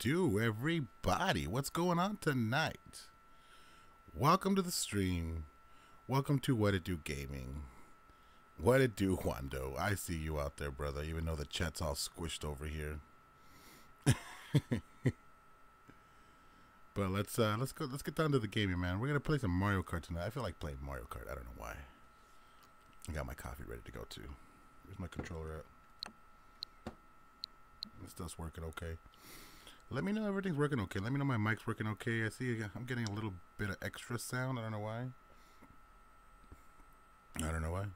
Do, everybody? What's going on tonight? Welcome to the stream. Welcome to What It Do Gaming. What it do, Wando? I see you out there, brother. Even though the chat's all squished over here. but let's uh let's go let's get down to the gaming, man. We're gonna play some Mario Kart tonight. I feel like playing Mario Kart. I don't know why. I got my coffee ready to go too. Where's my controller at? This stuff's working okay. Let me know everything's working okay. Let me know my mic's working okay. I see I'm getting a little bit of extra sound. I don't know why. I don't know why.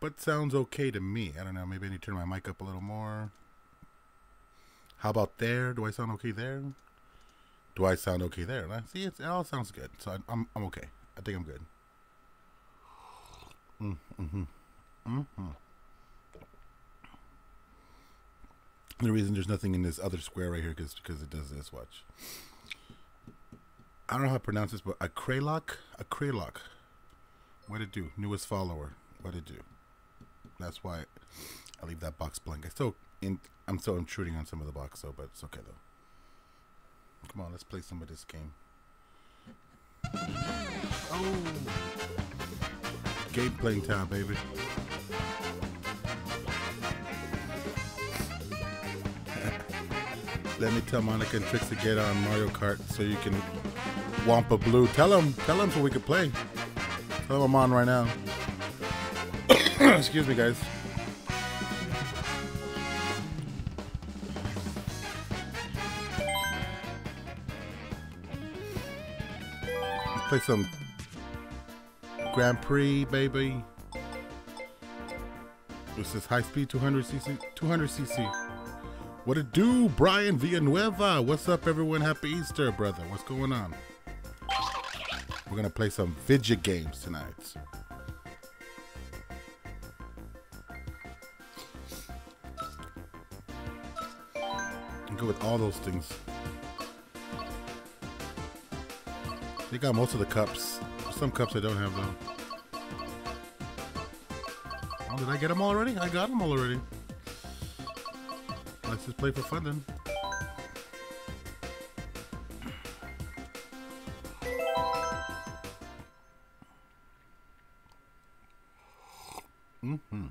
But sounds okay to me. I don't know. Maybe I need to turn my mic up a little more. How about there? Do I sound okay there? Do I sound okay there? See, it all sounds good. So I, I'm, I'm okay. I think I'm good. Mm, mm-hmm. Mm-hmm. The reason there's nothing in this other square right here is because it does this. Watch. I don't know how to pronounce this, but a Kraylock, a Kraylock. What it do? Newest follower. What it do? That's why I leave that box blank. I still, in, I'm still intruding on some of the box though, but it's okay though. Come on, let's play some of this game. Oh, game playing time, baby. Let me tell Monica and Tricks to get on Mario Kart so you can Wampa Blue. Tell them, tell them so we can play. Tell them I'm on right now. Excuse me, guys. Let's play some Grand Prix, baby. This is high speed 200cc. 200cc. What it do, Brian Villanueva? What's up, everyone? Happy Easter, brother. What's going on? We're gonna play some video games tonight. I'm good with all those things. They got most of the cups. Some cups I don't have though. Oh, did I get them already? I got them already. Let's just play for fun then. Mm-hmm.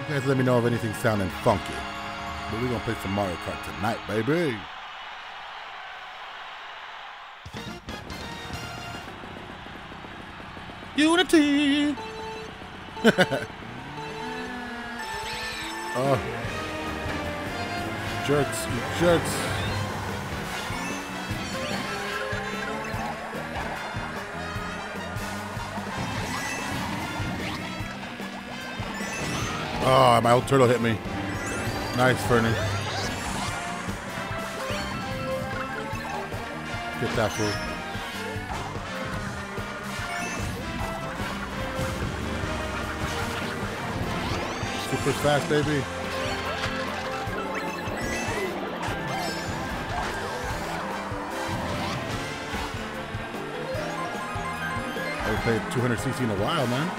You guys let me know if anything's sounding funky. But we're gonna play some Mario Kart tonight, baby. Unity! oh. Jerks, you jerks. Oh, my old turtle hit me. Nice, Fernie. Get that fool. Super fast, baby. I haven't played 200cc in a while, man.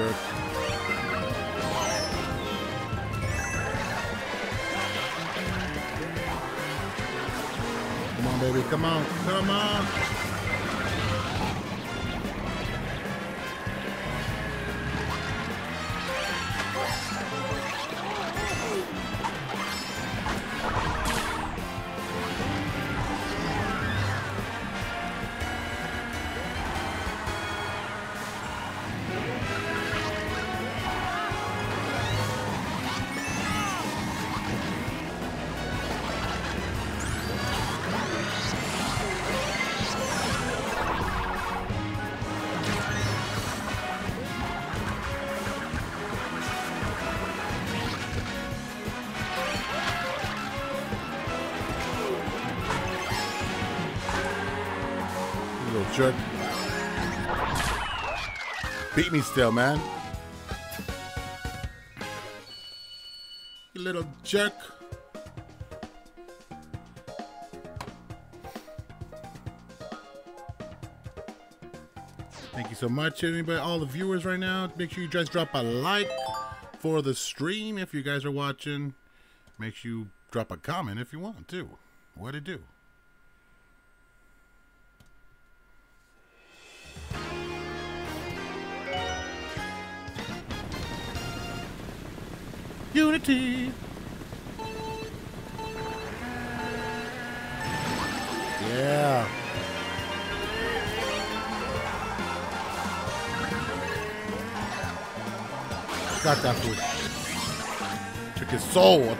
Jerk. Come on, baby. Come on. Come on. Beat me still, man. You little jerk. Thank you so much, anybody, all the viewers right now. Make sure you guys drop a like for the stream if you guys are watching. Make sure you drop a comment if you want to. What it do? Unity. Yeah. Got that food. Took his soul.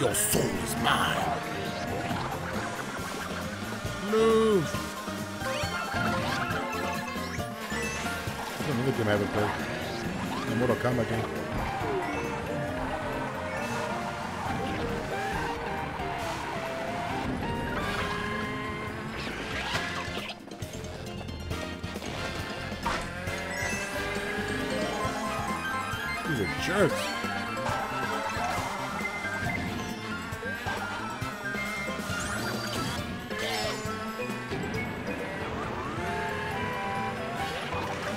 Your soul is mine. Move. Another game I haven't played. The Mortal Kombat game. Jerks.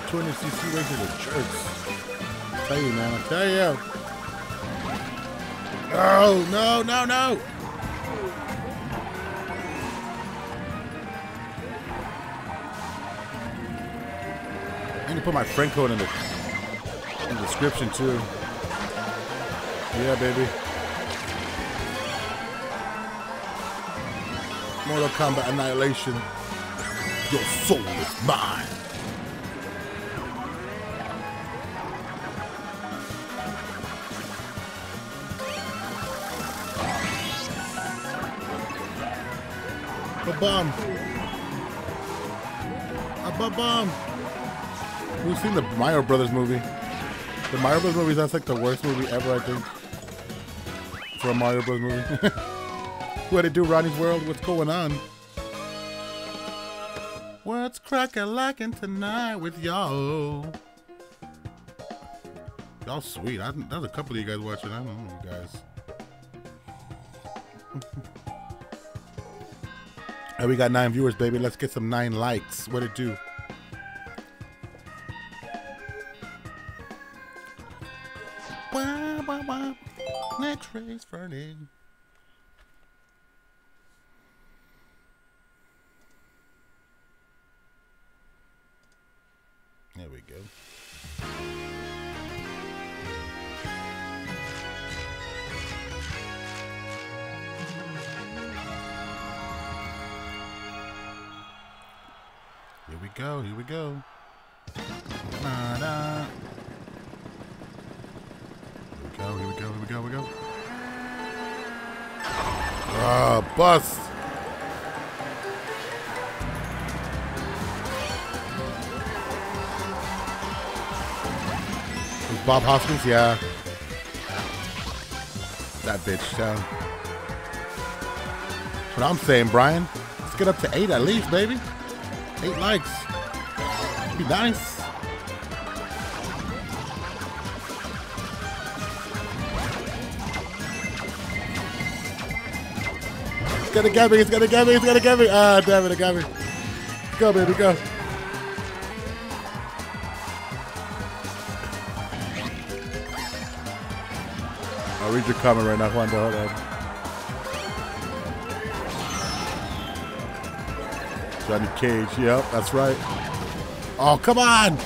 Two hundred cc racers are jerks. I tell you, man. I tell you. Oh no, no, no! I need to put my friend code in the, in the description too. Yeah, baby. Mortal Kombat Annihilation. Your soul is mine. A bomb. A bomb. We've seen the Mario Brothers movie. The Mario Brothers movie, that's like the worst movie ever, I think for a Mario Bros. movie. what it do, Ronnie's World? What's going on? What's cracking lacking tonight with y'all? Y'all sweet. I, there's a couple of you guys watching. I don't know you guys. and we got nine viewers, baby. Let's get some nine likes. What it do? X-rays Bob Hoskins? Yeah. That bitch down. What I'm saying, Brian. Let's get up to eight at least, baby. Eight likes. Be nice. gonna get me. He's gonna get me. He's gonna get me. Ah, damn it, it got me. Go, baby, go. Read your comment right now, Wanda. Hold on. Johnny Cage. Yep, that's right. Oh, come on.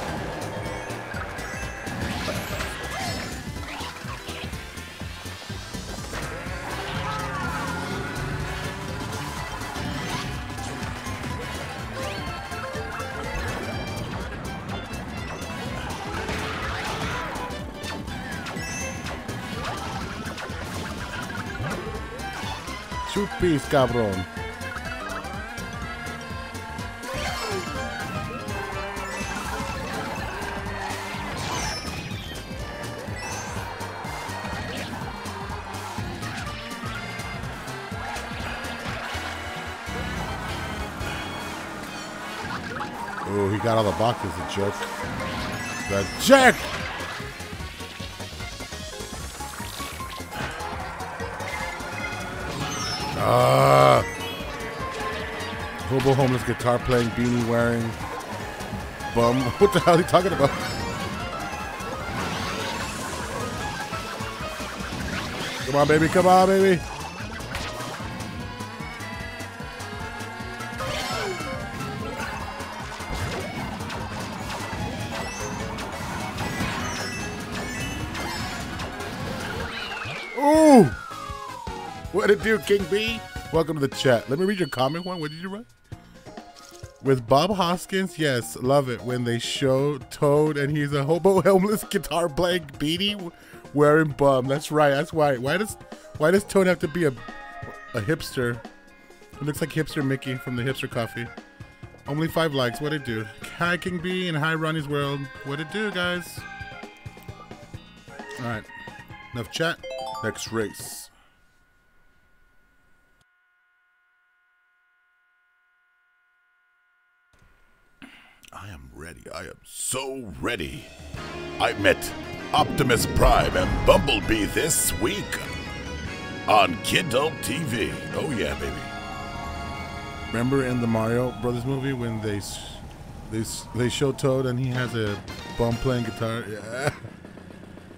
Chupis, cabrón. Oh, he got all the boxes, the jerk. The jerk! Ah! Hobo homeless guitar playing, beanie wearing, bum. What the hell are you talking about? Come on, baby. Come on, baby. Do, King B? Welcome to the chat. Let me read your comment one. What did you write? With Bob Hoskins, yes, love it when they show Toad and he's a hobo homeless guitar playing beanie wearing bum. That's right. That's why. Why does why does Toad have to be a a hipster? It looks like hipster Mickey from the hipster coffee. Only five likes. What it do? Hi King B and hi Ronnie's World. What it do, guys? All right. Enough chat. Next race. I am ready. I am so ready. I met Optimus Prime and Bumblebee this week on Kidult TV. Oh yeah, baby. Remember in the Mario Brothers movie when they they they show Toad and he has a bum playing guitar? Yeah.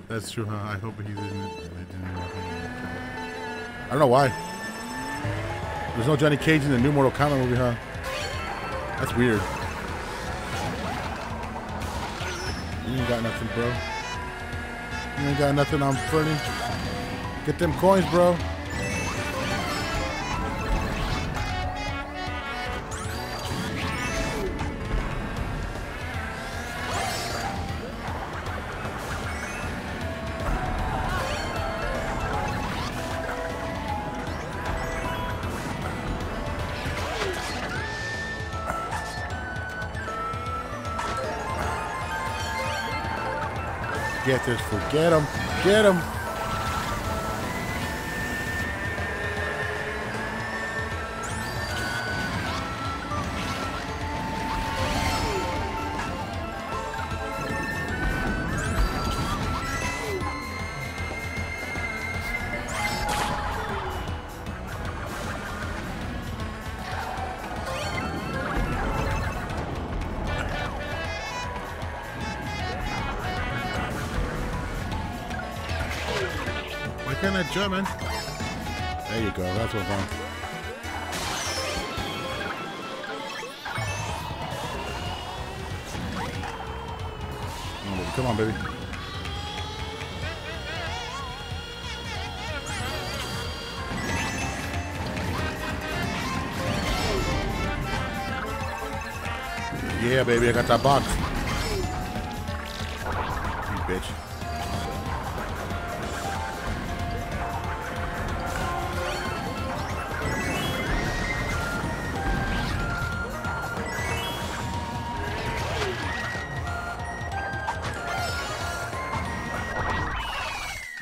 That's true, huh? I hope he didn't. I don't know why. There's no Johnny Cage in the new Mortal Kombat movie, huh? That's weird. You ain't got nothing, bro. You ain't got nothing on Fernie. Get them coins, bro. Get this fool. Get him. Get him. That box. You bitch.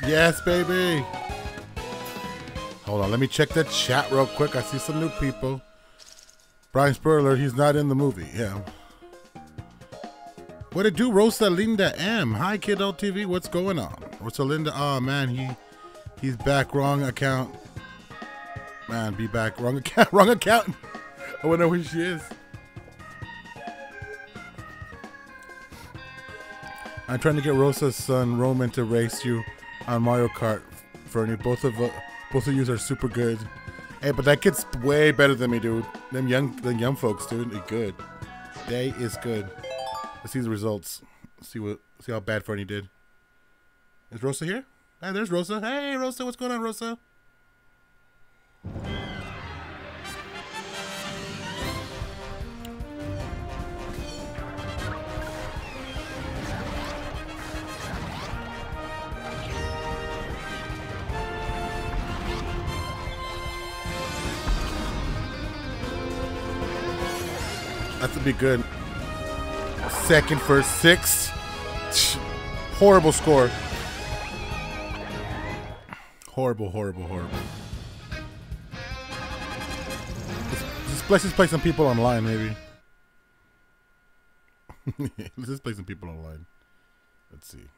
Yes, baby. Hold on, let me check the chat real quick. I see some new people. Brian Spurler, he's not in the movie. Yeah. What it do, Rosalinda M? Hi, Kid TV. What's going on? Rosalinda, oh man, he he's back. Wrong account. Man, be back. Wrong account. Wrong account. I wonder who she is. I'm trying to get Rosa's son Roman to race you on Mario Kart, Fernie. Both of uh, both of you are super good. Hey, but that kid's way better than me, dude. Them young, the young folks, dude, they good. They is good. See the results. See what, see how bad Fernie did. Is Rosa here? Hey, there's Rosa. Hey, Rosa, what's going on, Rosa? That's to be good. Second, first, six. Horrible score. Horrible, horrible, horrible. Let's, let's just play some people online, maybe. Let's just play some people online. Let's see.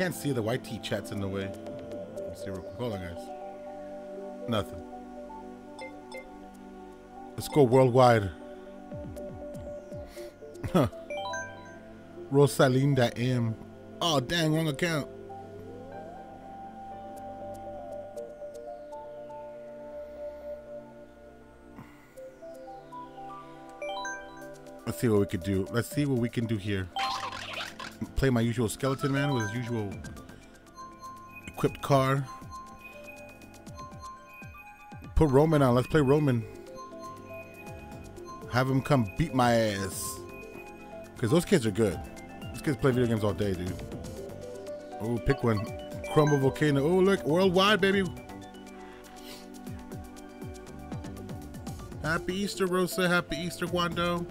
Can't see the white tea chats in the way. Let's see real quick. Hold on, guys. Nothing. Let's go worldwide. Rosalinda M. Oh, dang, wrong account. Let's see what we could do. Let's see what we can do here. Play my usual skeleton man with his usual equipped car. Put Roman on. Let's play Roman. Have him come beat my ass. Because those kids are good. These kids play video games all day, dude. Oh, pick one. Grumble Volcano. Oh, look. Worldwide, baby. Happy Easter, Rosa. Happy Easter, Guando.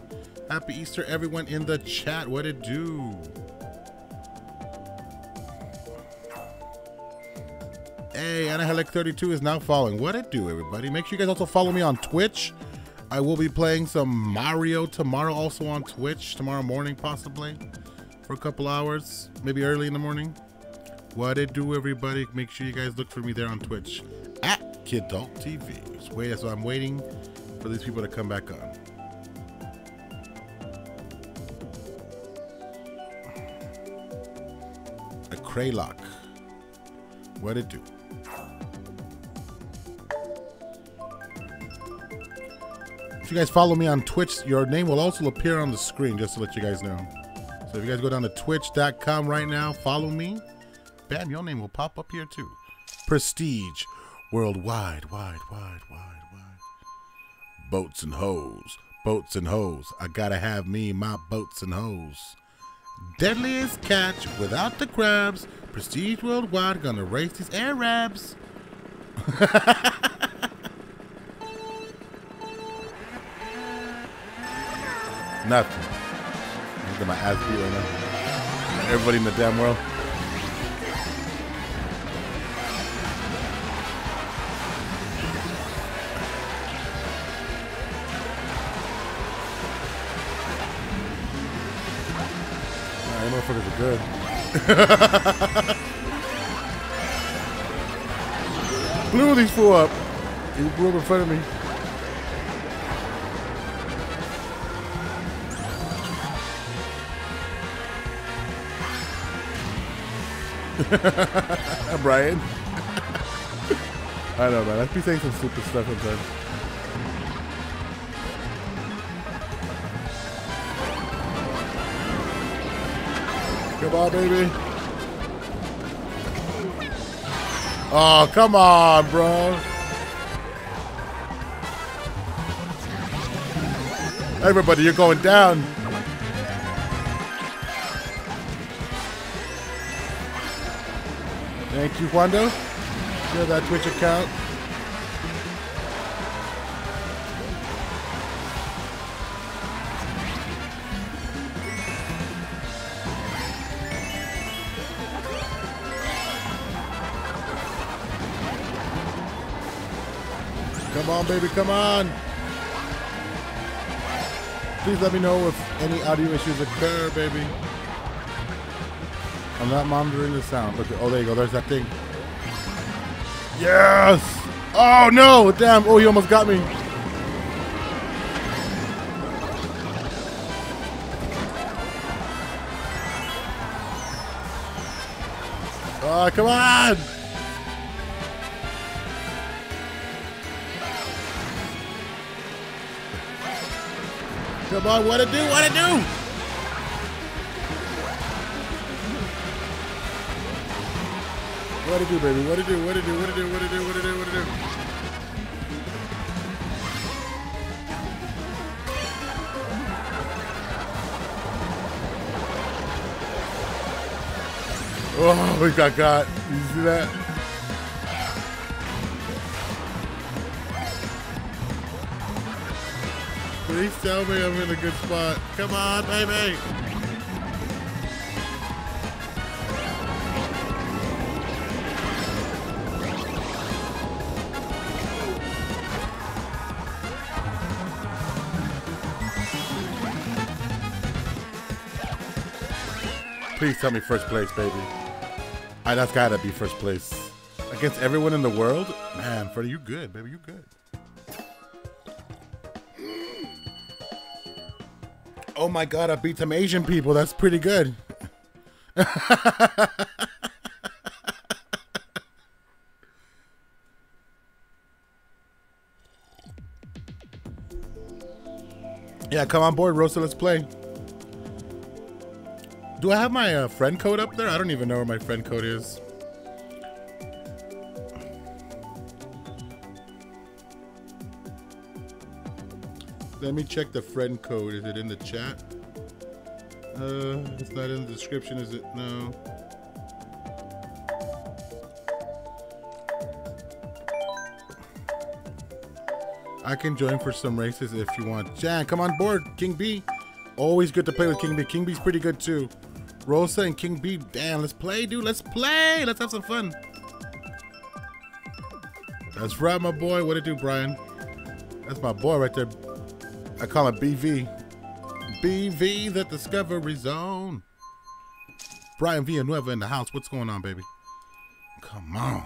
Happy Easter, everyone in the chat. What it do? Hey, Anahelic32 is now following. What it do, everybody? Make sure you guys also follow me on Twitch. I will be playing some Mario tomorrow, also on Twitch, tomorrow morning, possibly, for a couple hours, maybe early in the morning. What it do, everybody? Make sure you guys look for me there on Twitch at Kidult TV. Wait, so I'm waiting for these people to come back on. A Kraylock. What it do? If you guys follow me on Twitch, your name will also appear on the screen, just to let you guys know. So if you guys go down to twitch.com right now, follow me, bam, your name will pop up here too. Prestige, worldwide, wide, wide, wide, wide. Boats and hoes, boats and hoes. I gotta have me my boats and hoes. Deadliest catch without the crabs. Prestige worldwide, gonna race these Arabs. Nothing. I'm my ass beat right now. Everybody in the damn world. Nah, you motherfuckers are good. Blew these fool up. He blew up in front of me. Brian. I know, man. I be saying some stupid stuff sometimes. Come on, baby. Oh, come on, bro. Everybody, you're going down. You, Wando. Share that Twitch account. Come on, baby, come on. Please let me know if any audio issues occur, baby. I'm not monitoring the sound. Look, oh, there you go. There's that thing. Yes! Oh, no! Damn. Oh, he almost got me. Oh, come on! Come on, what it do? What it do? What it do, baby? What it do? What it do? What it do? What it do? What it do? What it do? Oh, we got got. You see that? Please tell me I'm in a good spot. Come on, baby. Please tell me first place, baby. I, that's gotta be first place. Against everyone in the world? Man, Freddy, you good, baby. You good. Oh my god, I beat some Asian people. That's pretty good. yeah, come on board, Rosa. Let's play. Do I have my uh, friend code up there? I don't even know where my friend code is. Let me check the friend code. Is it in the chat? Uh, it's not in the description, is it? No. I can join for some races if you want. Jan, come on board. King B. Always good to play with King B. King B's pretty good too. Rosa and King B. Damn, let's play, dude. Let's play. Let's have some fun. That's right, my boy. What it do, Brian? That's my boy right there. I call him BV. BV, the Discovery Zone. Brian Villanueva in the house. What's going on, baby? Come on.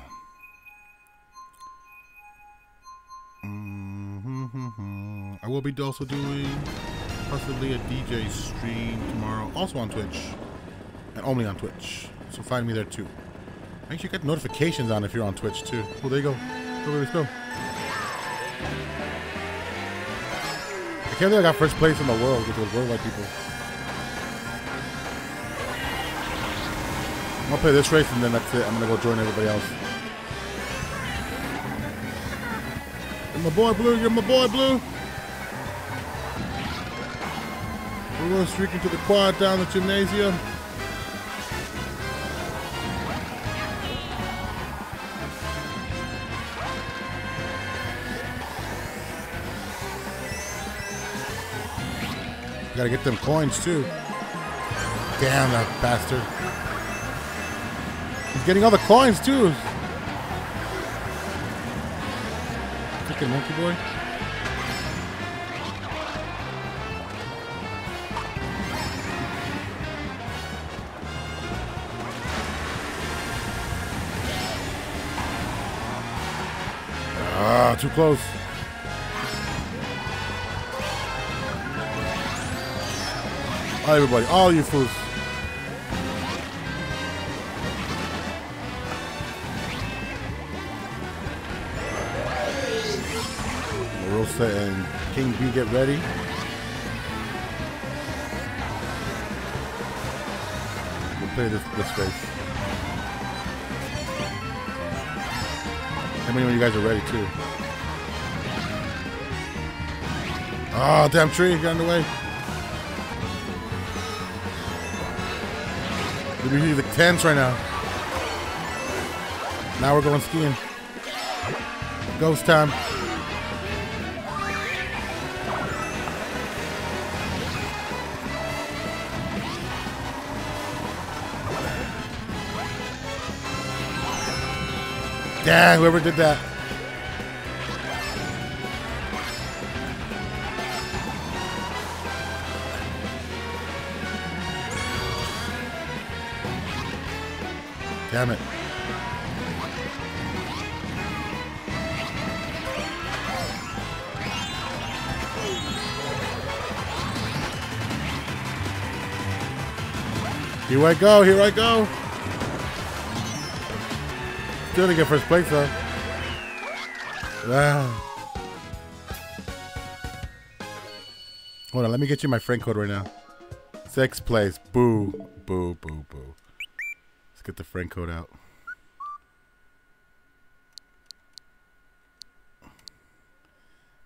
I will be also doing possibly a DJ stream tomorrow, also on Twitch, and only on Twitch. So find me there too. Make sure you get notifications on if you're on Twitch too. Oh, there you go. Go, let's go. I can't believe I got first place in the world with those worldwide people. Gonna play this race and then that's it. I'm gonna go join everybody else. You're my boy Blue, you're my boy Blue. We're gonna streak into the quad down the gymnasium. Gotta get them coins too. Damn that bastard. He's getting all the coins too. Freaking monkey boy. Ah, too close. Everybody, all you fools. Rosa and King B get ready. We'll play this this race. How many of you guys are ready too? Oh, damn tree, got in the way. We're using the tents right now. Now we're going skiing. Ghost time. Dang, whoever did that. Damn it. Here I go, here I go. Still to get first place though. Ah. Hold on, let me get you my friend code right now. Sixth place. Boo. Boo, boo, boo. Let's get the friend code out.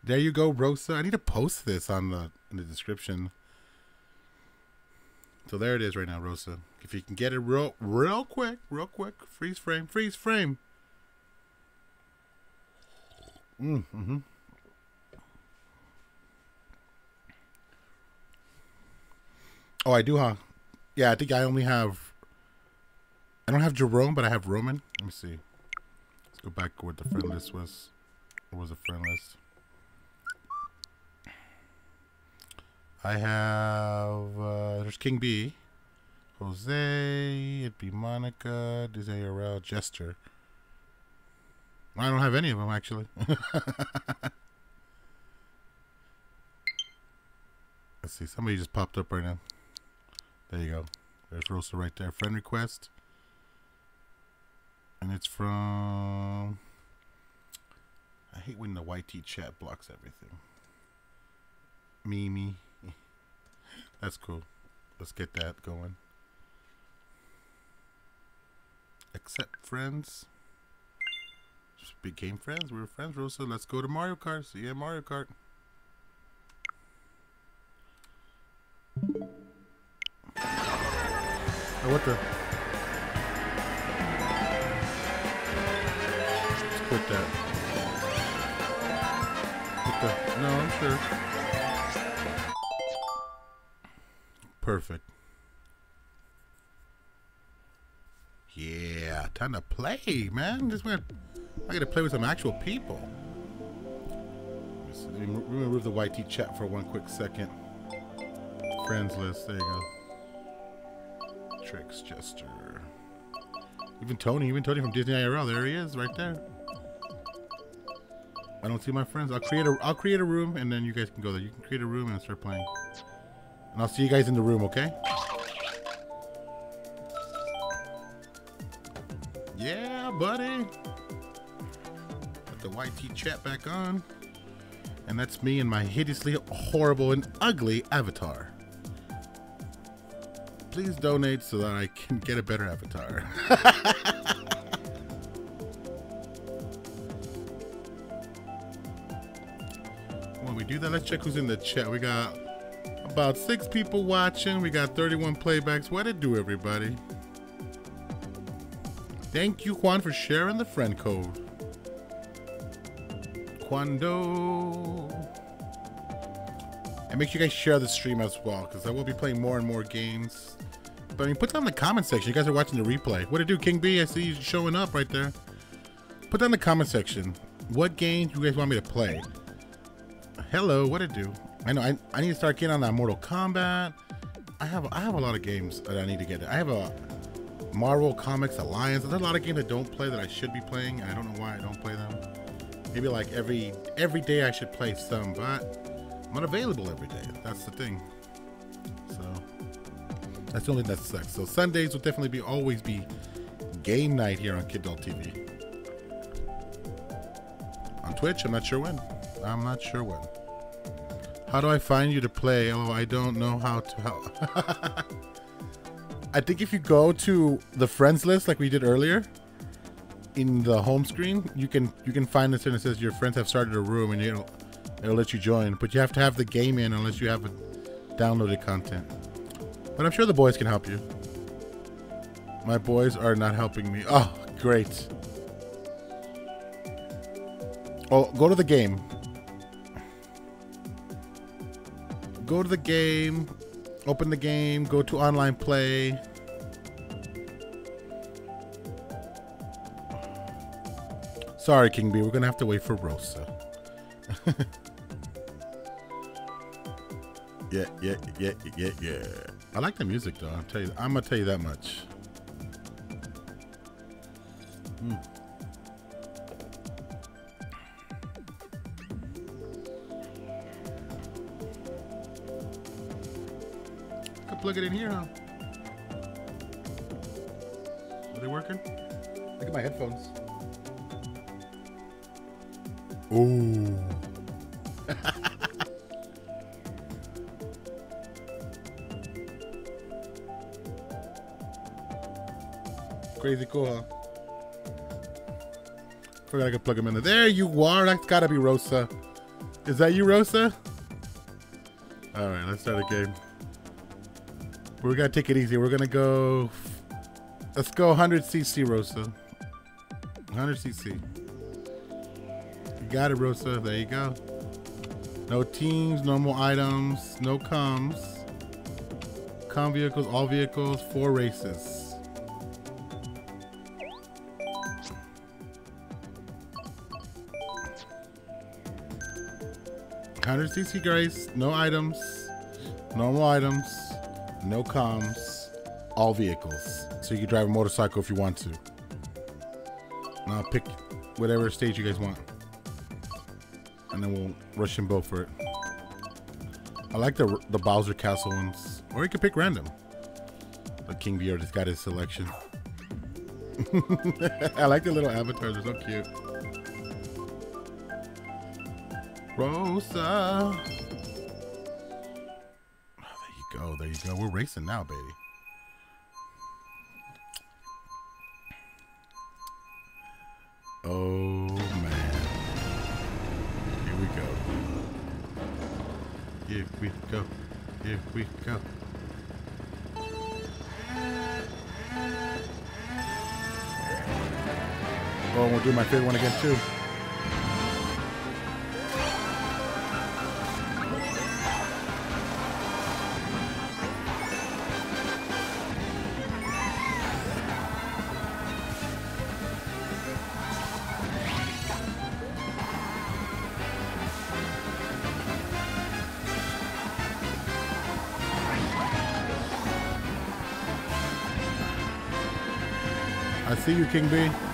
There you go, Rosa. I need to post this on the in the description. So there it is right now, Rosa. If you can get it real real quick, real quick, freeze frame, freeze frame. Mm, mm-hmm. Oh, I do, huh? Yeah, I think I only have. I don't have Jerome, but I have Roman. Let me see. Let's go back where the friend list was. What was the friend list? I have. Uh, there's King B. Jose, it'd be Monica, Desirel, Jester. I don't have any of them actually. Let's see, somebody just popped up right now. There you go. There's Rosa right there. Friend request. And it's from. I hate when the YT chat blocks everything. Mimi. That's cool. Let's get that going. Accept friends. Just became friends. We were friends, Rosa. Let's go to Mario Kart. See you at Mario Kart. Oh, what the? Quit that. What the? No, I'm sure. Perfect. Yeah, time to play, man. Just went. I gotta play with some actual people. Let me remove the YT chat for one quick second. Friends list. There you go. Trix Jester. Even Tony, even Tony from Disney IRL, there he is, right there. I don't see my friends. I'll create a I'll create a room and then you guys can go there. You can create a room and start playing. And I'll see you guys in the room, okay? Yeah, buddy. Put the YT chat back on. And that's me and my hideously horrible and ugly avatar please donate so that I can get a better avatar. do that, let's check who's in the chat. We got about six people watching. We got 31 playbacks. What it do, everybody? Thank you, Juan, for sharing the friend code. Quando. And make sure you guys share the stream as well, because I will be playing more and more games. But I mean, put down in the comment section. You guys are watching the replay. What to do, King B? I see you showing up right there. Put down in the comment section. What games you guys want me to play? Hello, what to do? I know I, I need to start getting on that Mortal Kombat. I have I have a lot of games that I need to get. I have a Marvel Comics Alliance. There's a lot of games I don't play that I should be playing, and I don't know why I don't play them. Maybe like every every day I should play some, but I'm not available every day. That's the thing. So that's the only thing that sucks. So Sundays will definitely be always be game night here on Kidult TV. On Twitch, I'm not sure when. I'm not sure when. How do I find you to play? Oh, I don't know how to help. I think if you go to the friends list like we did earlier, in the home screen, you can you can find this and it says your friends have started a room and it'll it'll let you join. But you have to have the game in unless you have a downloaded content. But I'm sure the boys can help you. My boys are not helping me. Oh, great. Oh, go to the game. Go to the game. Open the game. Go to online play. Sorry, King B. We're to have to wait for Rosa. yeah, yeah, yeah, yeah, yeah. I like the music though. I'll tell you. I'm gonna tell you that much. Mm. Plug it in here, huh? Are they working? Look at my headphones. Ooh. Crazy cool, huh? Forgot I could plug him in there. There you are. That's gotta be Rosa. Is that you, Rosa? Alright, let's start a game. We're gonna take it easy. We're gonna go... Let's go 100cc, Rosa. 100cc. You got it, Rosa. There you go. No teams, normal items, no comms. Com vehicles, all vehicles, four races. 100 CC grace, no items, normal items, no comms, all vehicles. So you can drive a motorcycle if you want to. Now pick whatever stage you guys want. And then we'll rush and build for it. I like the the Bowser Castle ones. Or you can pick random. But King Bee just got his selection. I like the little avatars, they're so cute. Rosa. Go. We're racing now, baby. Oh man. Here we go. Here we go. Here we go. Oh, and we'll do my favorite one again too. King B.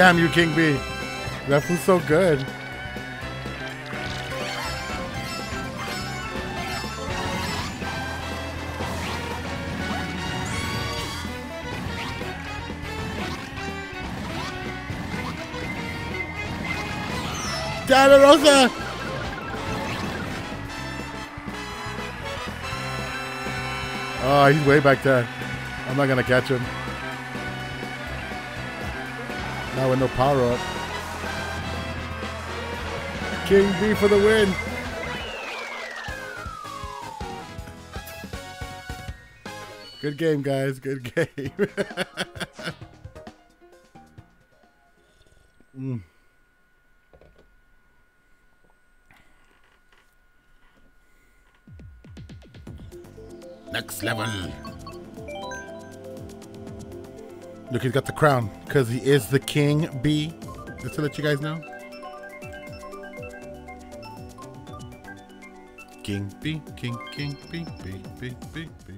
Damn you, King B. That was so good. Damn it, Rosa! Oh, he's way back there. I'm not gonna catch him. Now with no power up. King B for the win. Good game, guys. Good game. He's got the crown because he is the king bee. Just to let you guys know. King bee, king, king bee, bee, bee, bee, bee.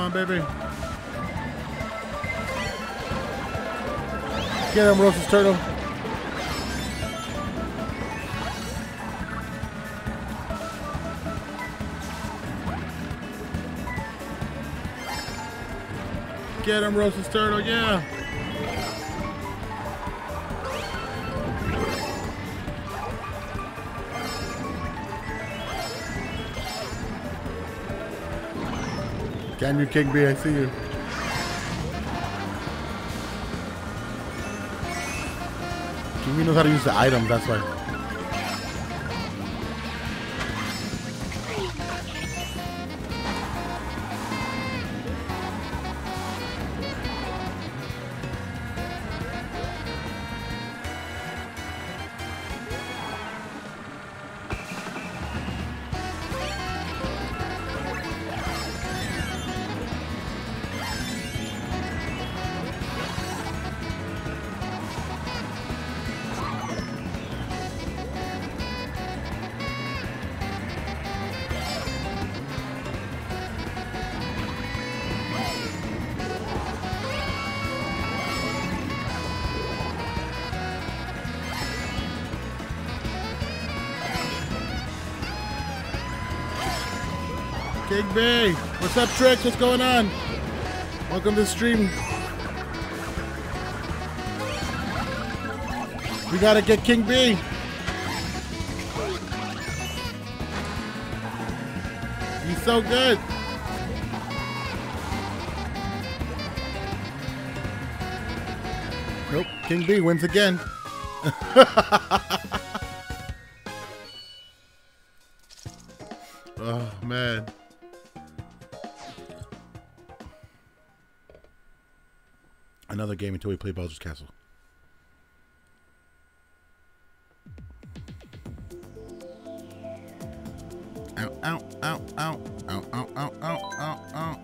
On, baby. Get him, Rosa's turtle. Get him, Rosa's turtle, yeah. Can you, King B? I see you. King B knows how to use the items, that's why. Up, Trix? What's going on? Welcome to the stream. We gotta get King B. He's so good. Nope. King B wins again. game until we play Bowser's Castle. Ow, ow, ow, ow, ow, ow, ow, ow, ow, ow.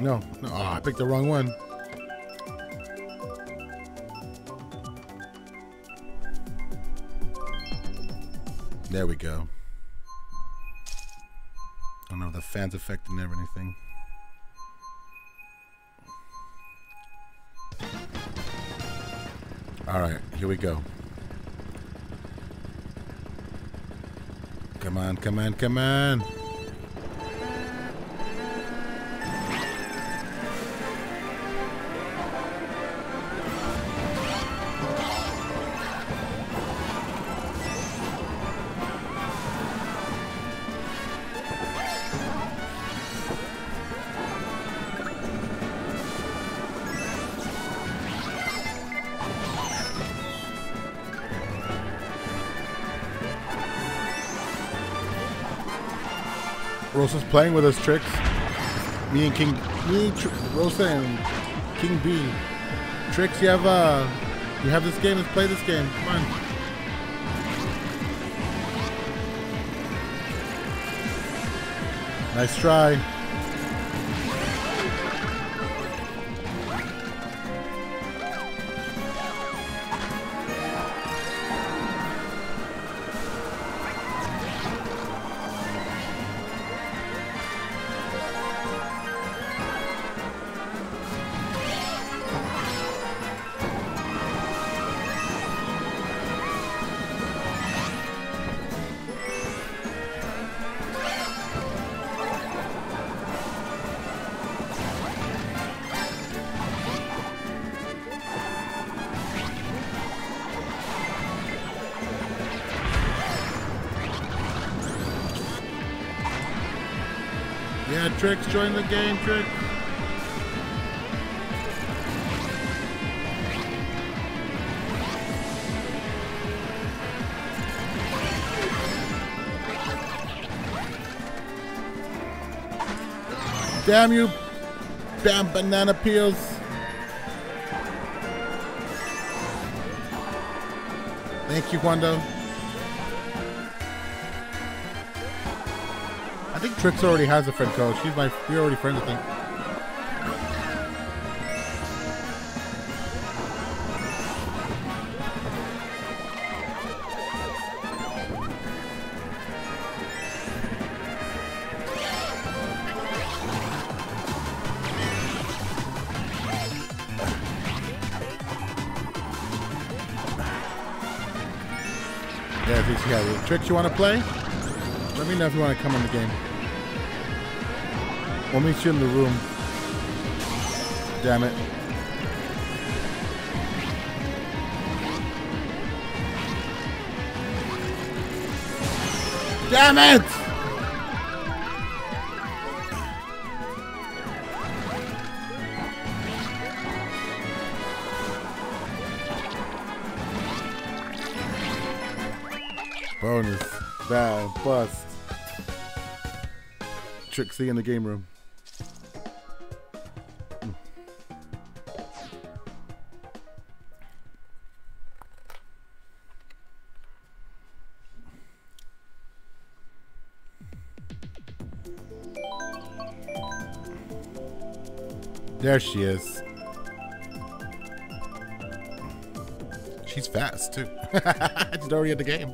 No, no, oh, I picked the wrong one. There we go. I don't know the fans affecting there or anything. All right, here we go. Come on, come on, come on. Rosa's playing with us, Trix. Me and King, me, Tr Rosa and King B. Trix, you have uh, you have this game. Let's play this game. Come on. Nice try. Trix, join the game, Trix. Damn you, damn banana peels. Thank you, Quando. Trix already has a friend code. She's my. We're already friends, I think. Yeah, I think she has. Trix you want to play? Let me know if you want to come in the game. We'll meet you in the room. Damn it. Damn it! Bonus. Bad. Bust. Trixie in the game room. There she is. She's fast too. She's already at the game.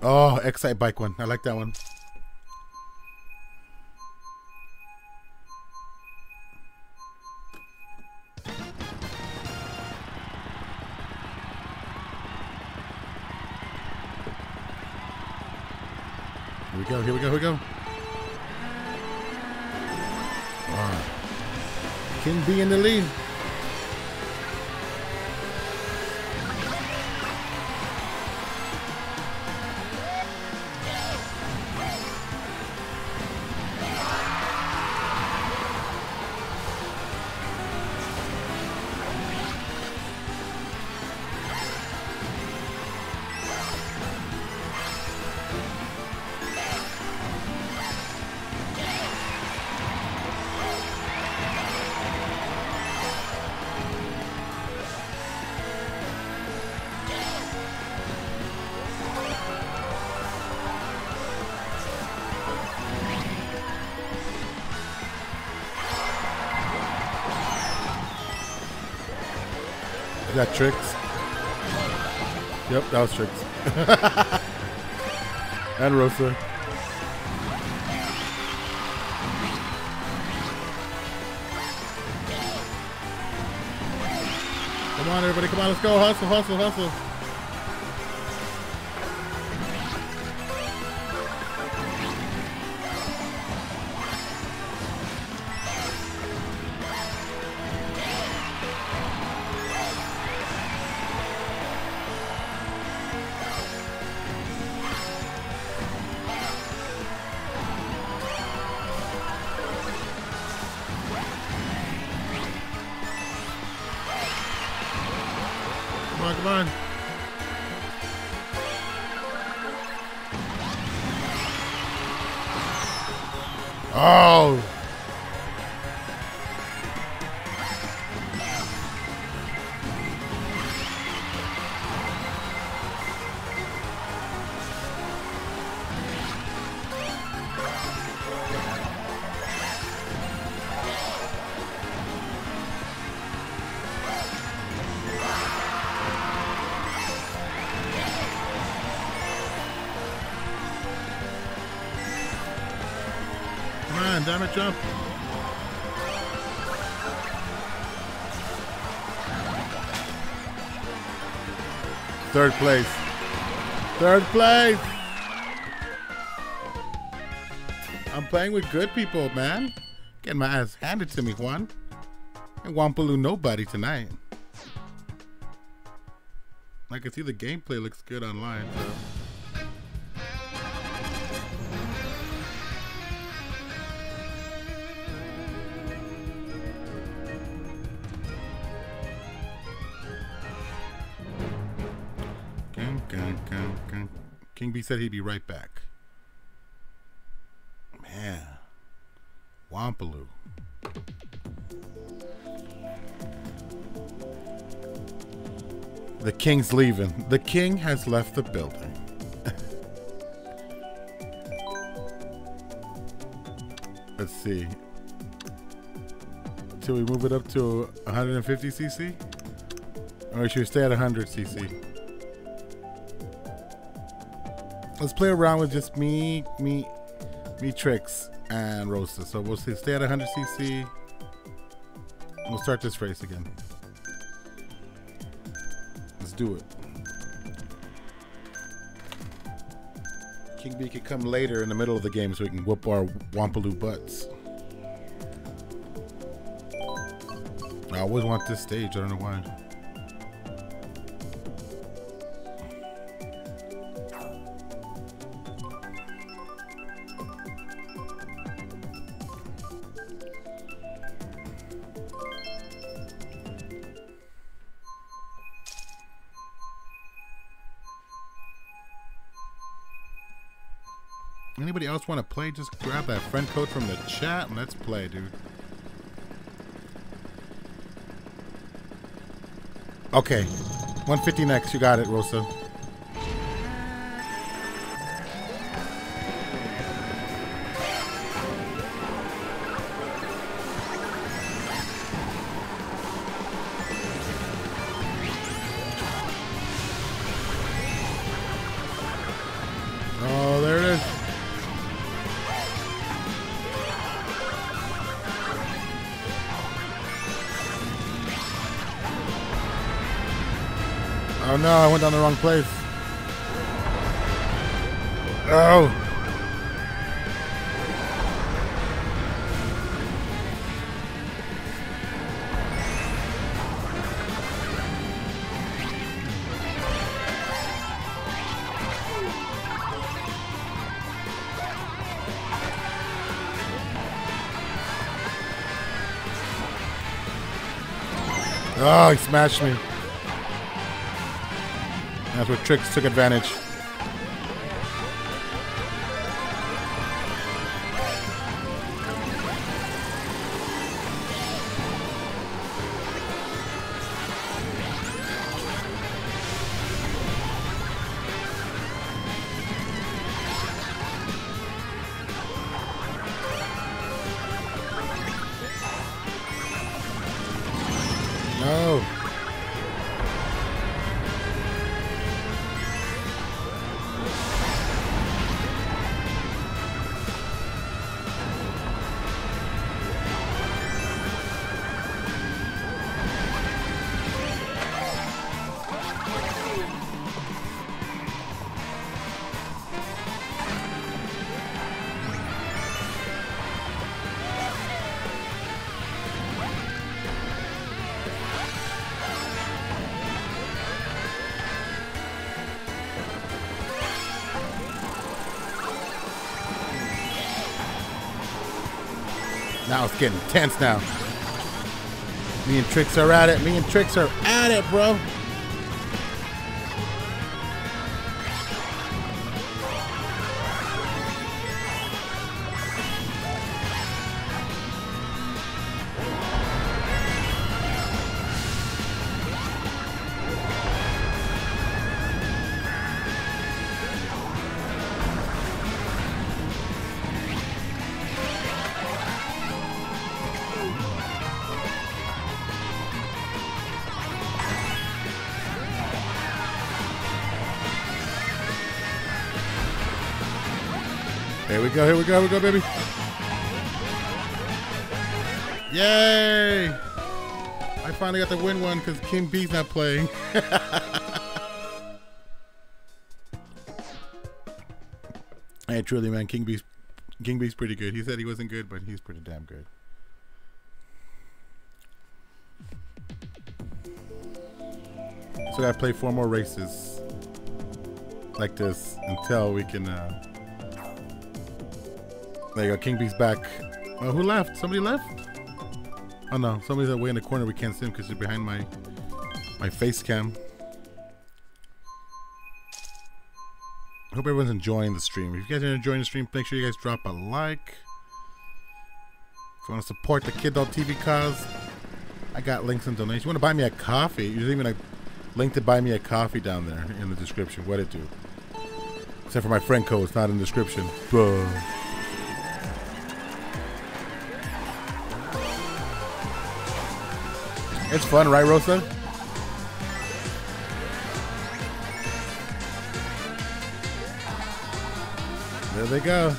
Oh, Excitebike one. I like that one. That Trix? Yep, that was Trix. and Rosa. Come on, everybody, come on, let's go. Hustle, hustle, hustle. Third place. Third place. I'm playing with good people, man. Getting my ass handed to me, Juan. And Wampaloo nobody tonight. I can see the gameplay looks good online, so. Said he'd be right back. Man. Wampaloo. The king's leaving. The king has left the building. Let's see. Should we move it up to 150 cc? Or should we stay at 100 Let's play around with just me, me, me Trix and Rosa. So we'll see, stay at 100 cc. We'll start this race again. Let's do it. King Bee could come later in the middle of the game so we can whoop our Wampaloo butts. I always want this stage. I don't know why. Want to play? Just grab that friend code from the chat and let's play, dude. Okay. 150 next. You got it, Rosa. Oh no, I went down the wrong place. Oh. Oh, he smashed me. That's where Trix took advantage. Tense now. Me and Trix are at it. Me and Trix are at it, bro. Here we go, here we go, baby. Yay! I finally got to win one because King B's not playing. hey, truly, man, King B's King B's pretty good. He said he wasn't good, but he's pretty damn good. So I play four more races like this until we can. Uh, there you go. King B's back. Oh, who left? Somebody left? Oh no, somebody's away in the corner. We can't see him because he's behind my my face cam. Hope everyone's enjoying the stream. If you guys are enjoying the stream, make sure you guys drop a like. If you want to support the Kidult TV cause, I got links and donations. You want to buy me a coffee? There's even a link to buy me a coffee down there in the description. What it do? Except for my friend code, it's not in the description. Bruh. It's fun, right, Rosa? There they go.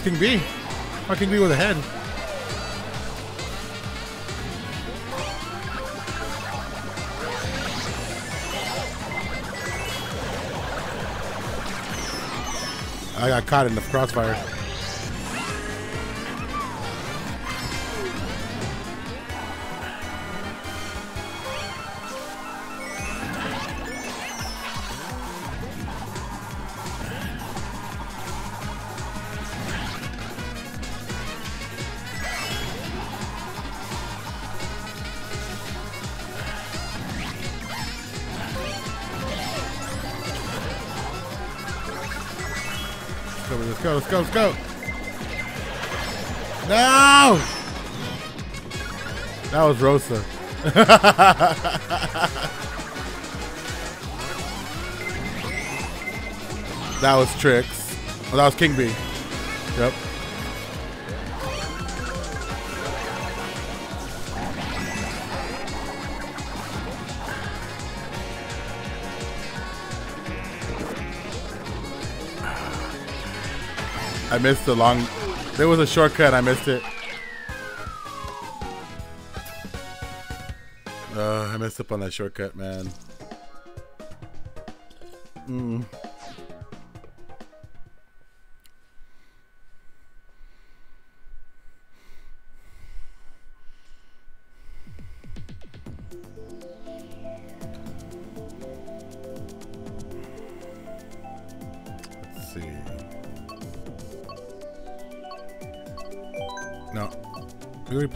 That's King B. Oh, King B with a head. I got caught in the crossfire. Let's go. No! That was Rosa. that was Trix. Oh, that was King B. Yep. Missed the long. There was a shortcut. I missed it. Uh, I messed up on that shortcut, man. Mm.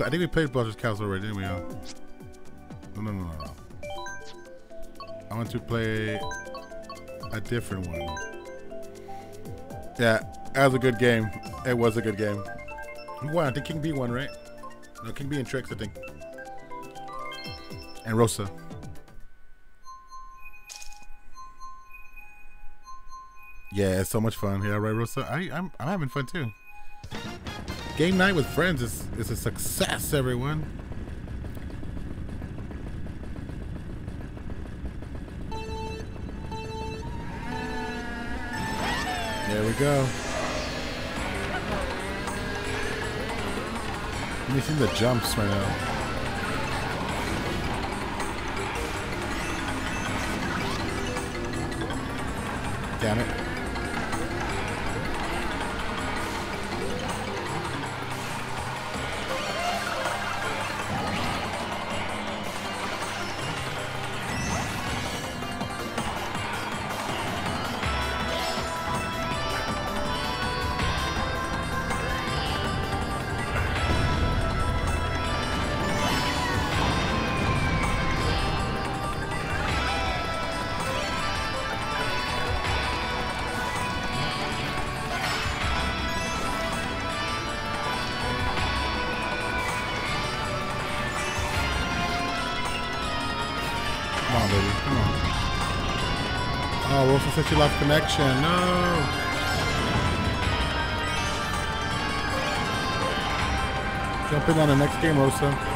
I think we played Bowser's Castle already, didn't we? Uh, No, no, no, no. I want to play a different one. Yeah, that was a good game. It was a good game. Who won? I think King B won, right? No, King B and Trix, I think. And Rosa. Yeah, it's so much fun. Yeah, right, Rosa. I, I'm, I'm having fun too. Game night with friends is, is a success, everyone. There we go. Let me see the jumps right now. Damn it. Baby. Come on. Oh, Rosa said she lost connection. No. Jump in on the next game, Rosa.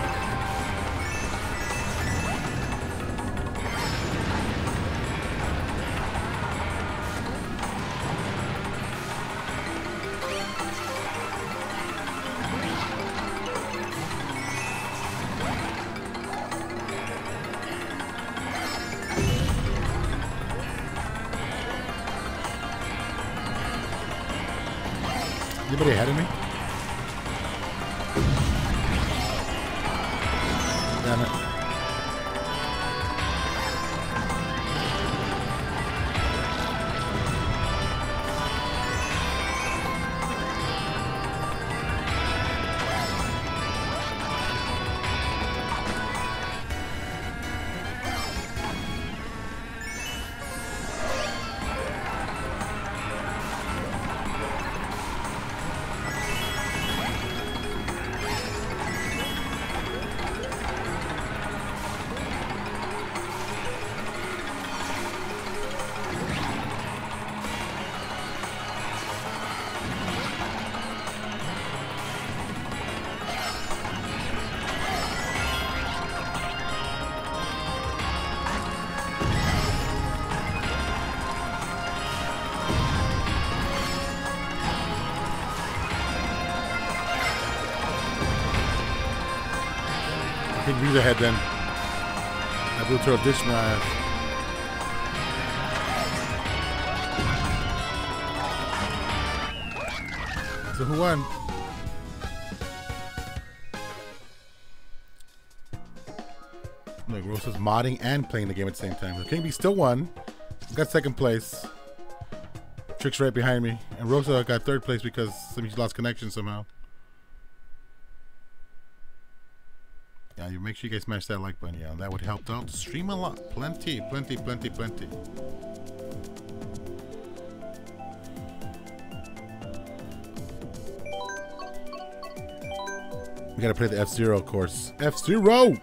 Then. I blew to a dish ass. So who won? Look, Rosa's modding and playing the game at the same time. So King B still won. Got second place. Trix's right behind me. And Rosa got third place because she lost connection somehow. Yeah, you make sure you guys smash that like button. Yeah, that would help out the stream a lot. Plenty, plenty, plenty, plenty. We gotta play the F-Zero course. F-Zero!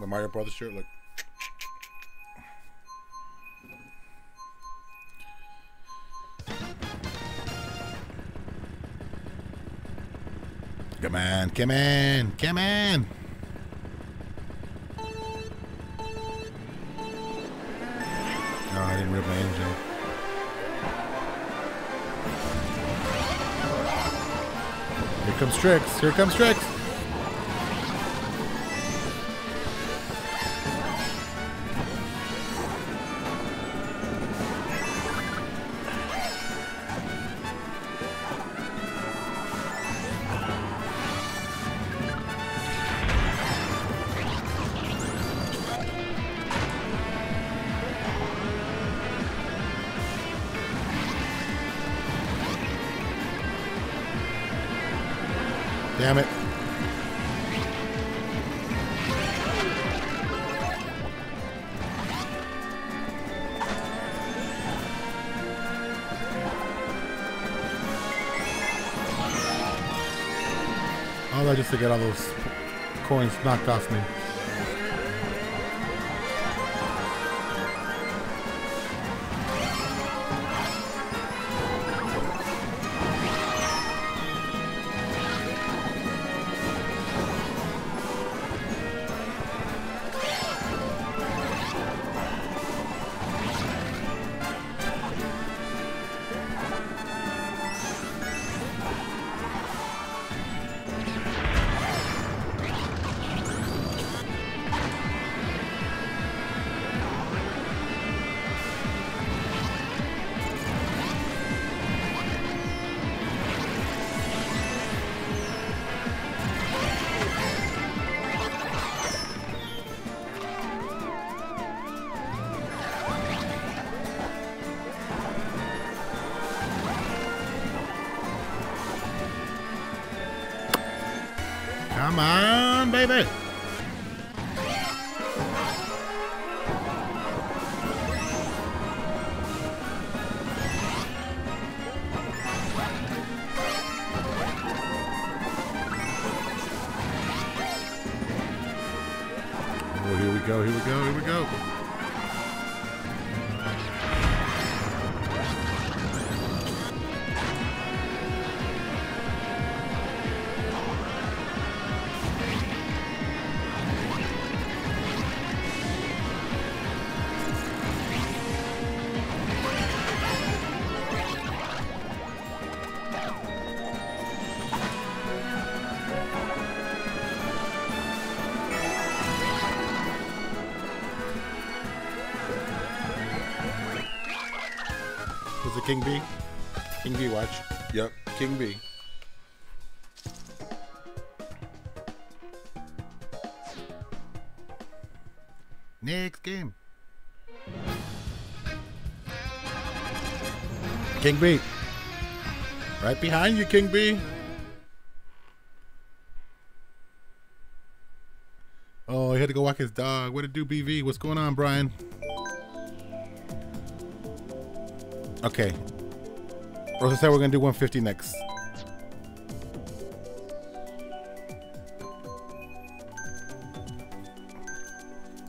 The Mario Brothers shirt, look. Come on, come on, come on! No, I didn't rip my engine. Here comes Trix. Here comes Trix. Knocked off me. King B? King B, watch. Yep, King B. Next game. King B. Right behind you, King B. Oh, he had to go walk his dog. What to do, BV? What's going on, Brian? Okay. Rosa said we're gonna do 150 next.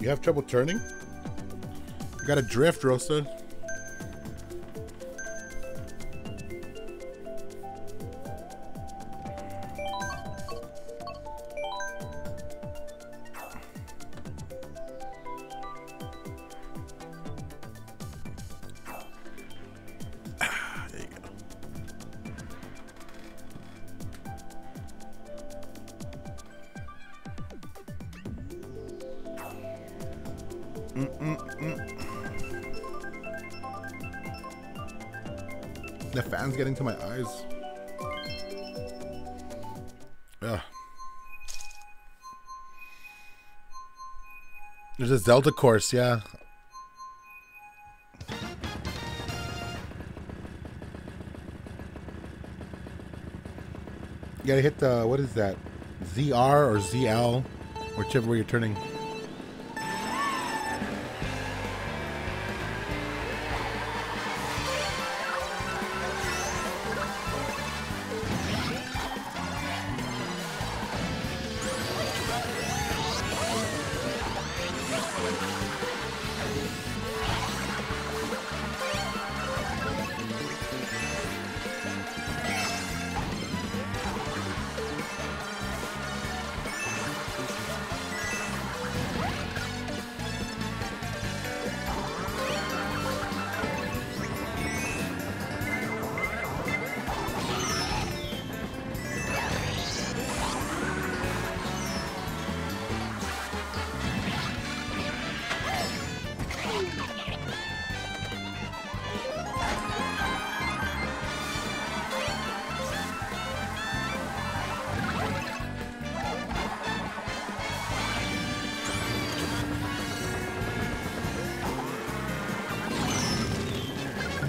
You have trouble turning? You got to drift, Rosa. Fan's getting to my eyes. Ugh. There's a Zelda course, yeah. You gotta hit the, what is that? ZR or ZL, whichever way you're turning.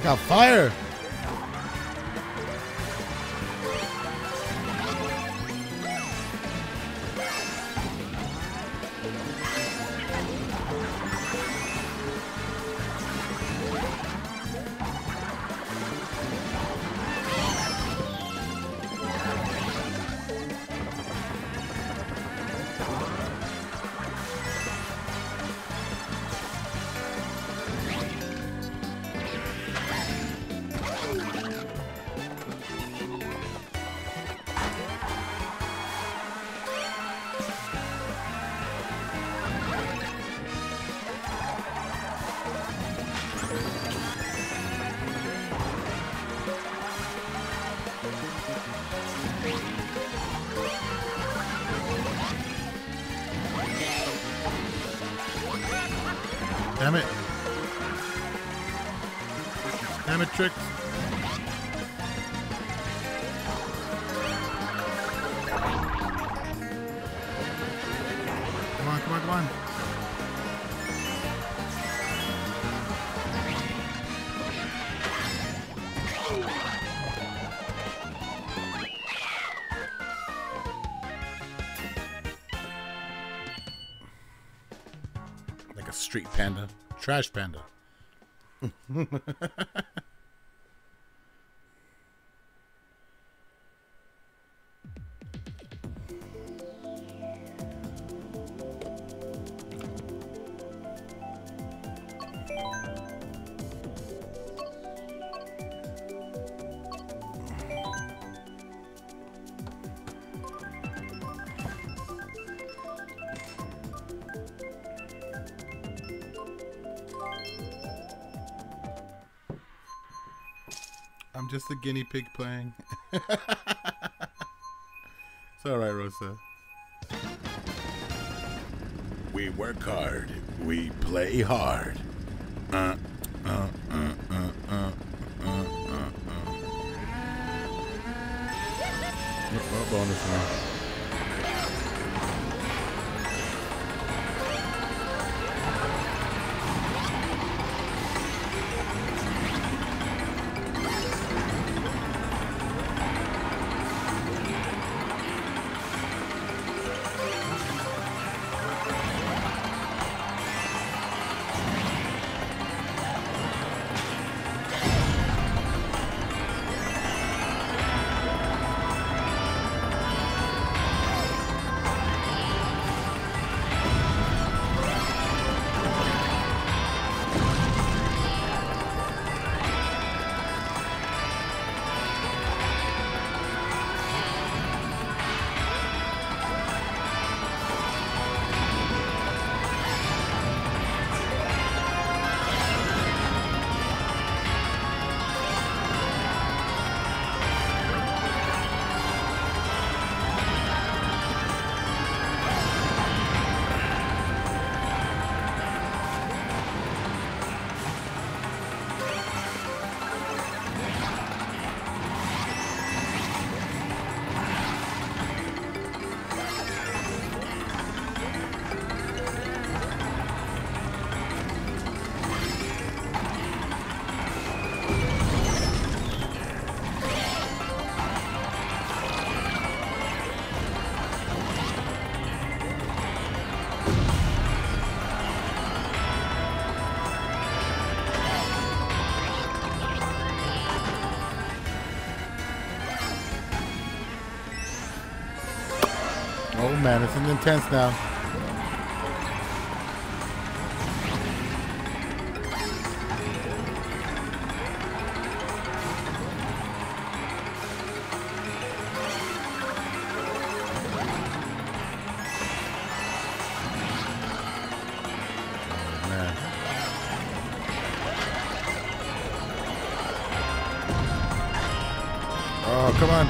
Got fire. Trash panda. I'm just a guinea pig playing. it's alright, Rosa. We work hard. We play hard. Uh, uh, uh, uh, uh, uh, uh, uh. Oh, bonus now. Man. This is intense now. Oh. Oh, come on.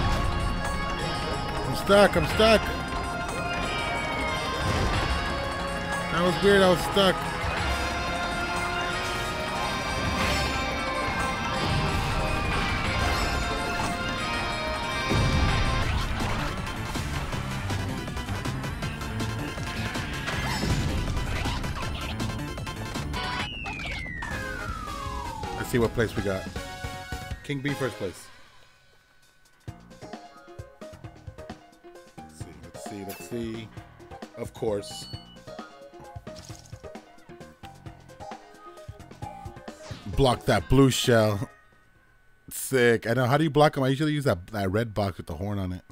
I'm stuck. I'm stuck. Weird. I was stuck. Let's see what place we got. King B first place. Let's see, let's see, let's see. Of course. Block that blue shell. Sick. I know. How do you block them? I usually use that, that red box with the horn on it.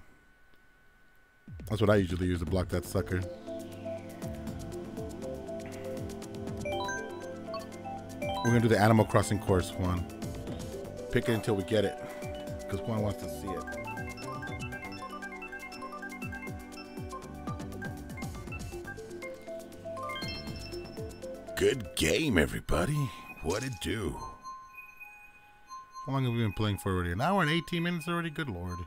That's what I usually use to block that sucker. We're gonna do the Animal Crossing course, Juan. Pick it until we get it, because Juan wants to see it. Good game, everybody. What it do? How long have we been playing for already? An hour and 18 minutes already? Good lord.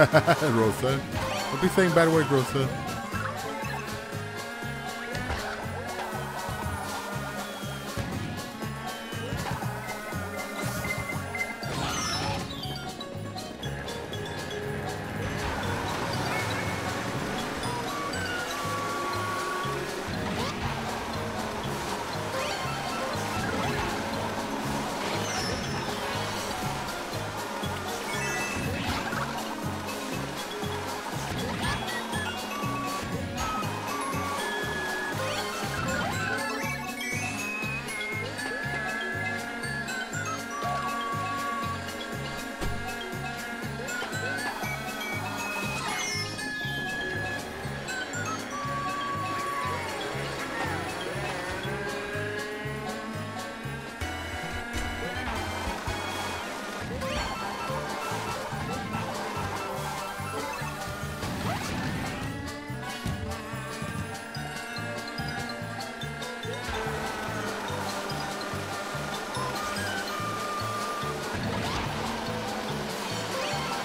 Rosa. Don't be saying bad words, Rosa.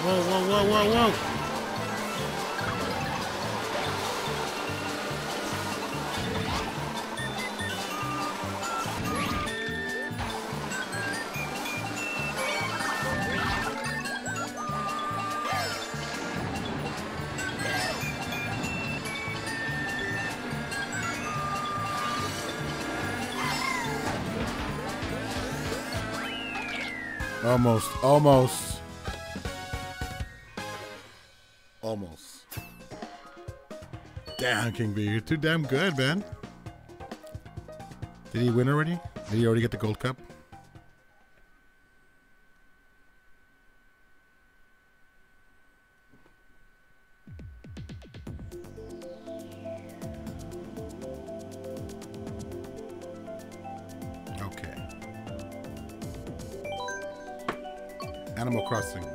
Whoa, whoa, whoa, whoa, whoa. Almost, almost. Damn, King B, you're too damn good, man. Did he win already? Did he already get the gold cup? Okay. Animal Crossing.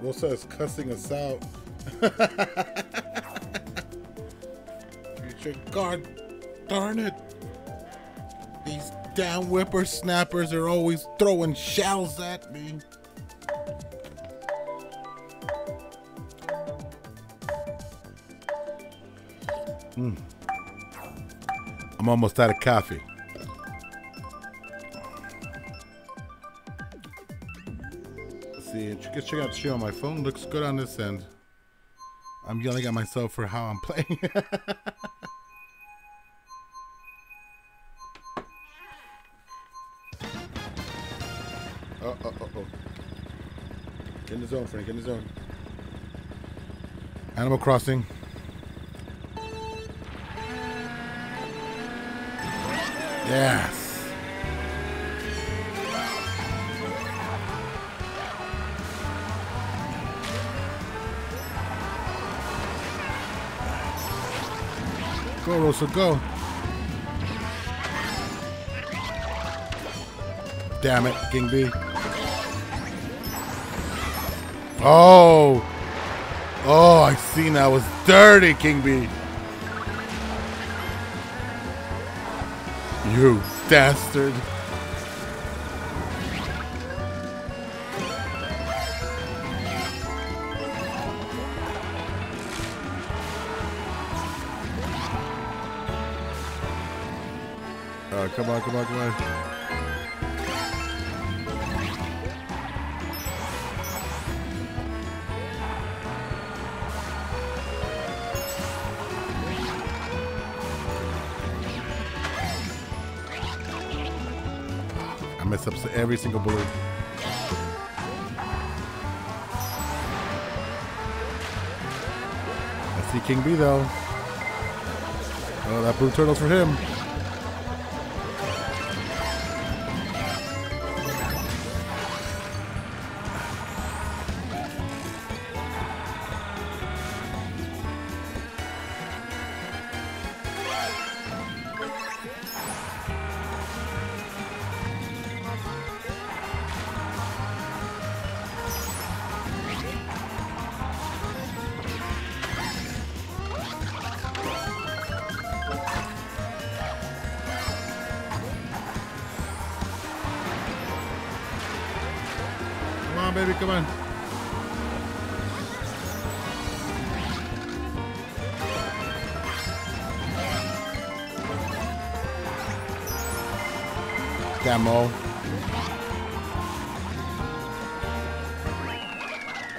Rosa is cussing us out. God darn it. These damn whippersnappers are always throwing shells at me. Mm. I'm almost out of coffee. Let's see, check out the show on my phone. Looks good on this end. I'm yelling at myself for how I'm playing. oh, oh, oh, oh. Get in the zone, Frank. Get in the zone. Animal Crossing. Yes. Go, Rosa, go. Damn it, King B. Oh. Oh, I seen that was dirty, King B. You bastard. On, come on, come on. I mess up every single bullet. I see King B though. Oh, that blue turtle's for him.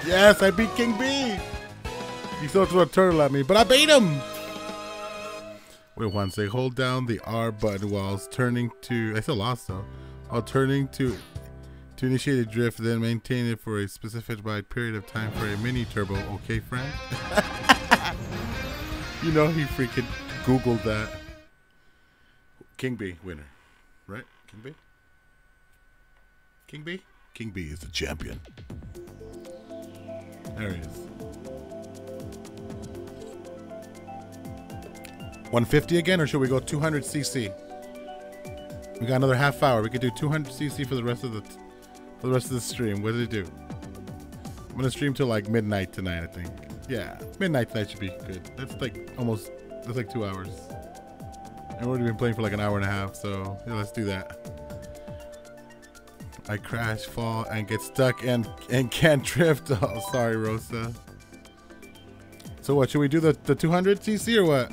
Yes, I beat King B. He still threw a turtle at me, but I beat him. Wait one sec. Hold down the R button while turning to. I still lost though. While turning to to initiate a drift, then maintain it for a specified period of time for a mini turbo. Okay, friend? you know he freaking Googled that. King B, winner. Right? King B? King B? King B is the champion. There he is. 150 again, or should we go 200 cc? We got another half hour. We could do 200 cc for the rest of the for the rest of the stream. What did it do? I'm gonna stream till like midnight tonight. I think. Yeah, midnight tonight should be good. That's like almost. That's like two hours. And we've already been playing for like an hour and a half. So yeah, let's do that. I crash, fall, and get stuck and and can't drift. Oh, sorry, Rosa. So what? Should we do the the 200 cc or what?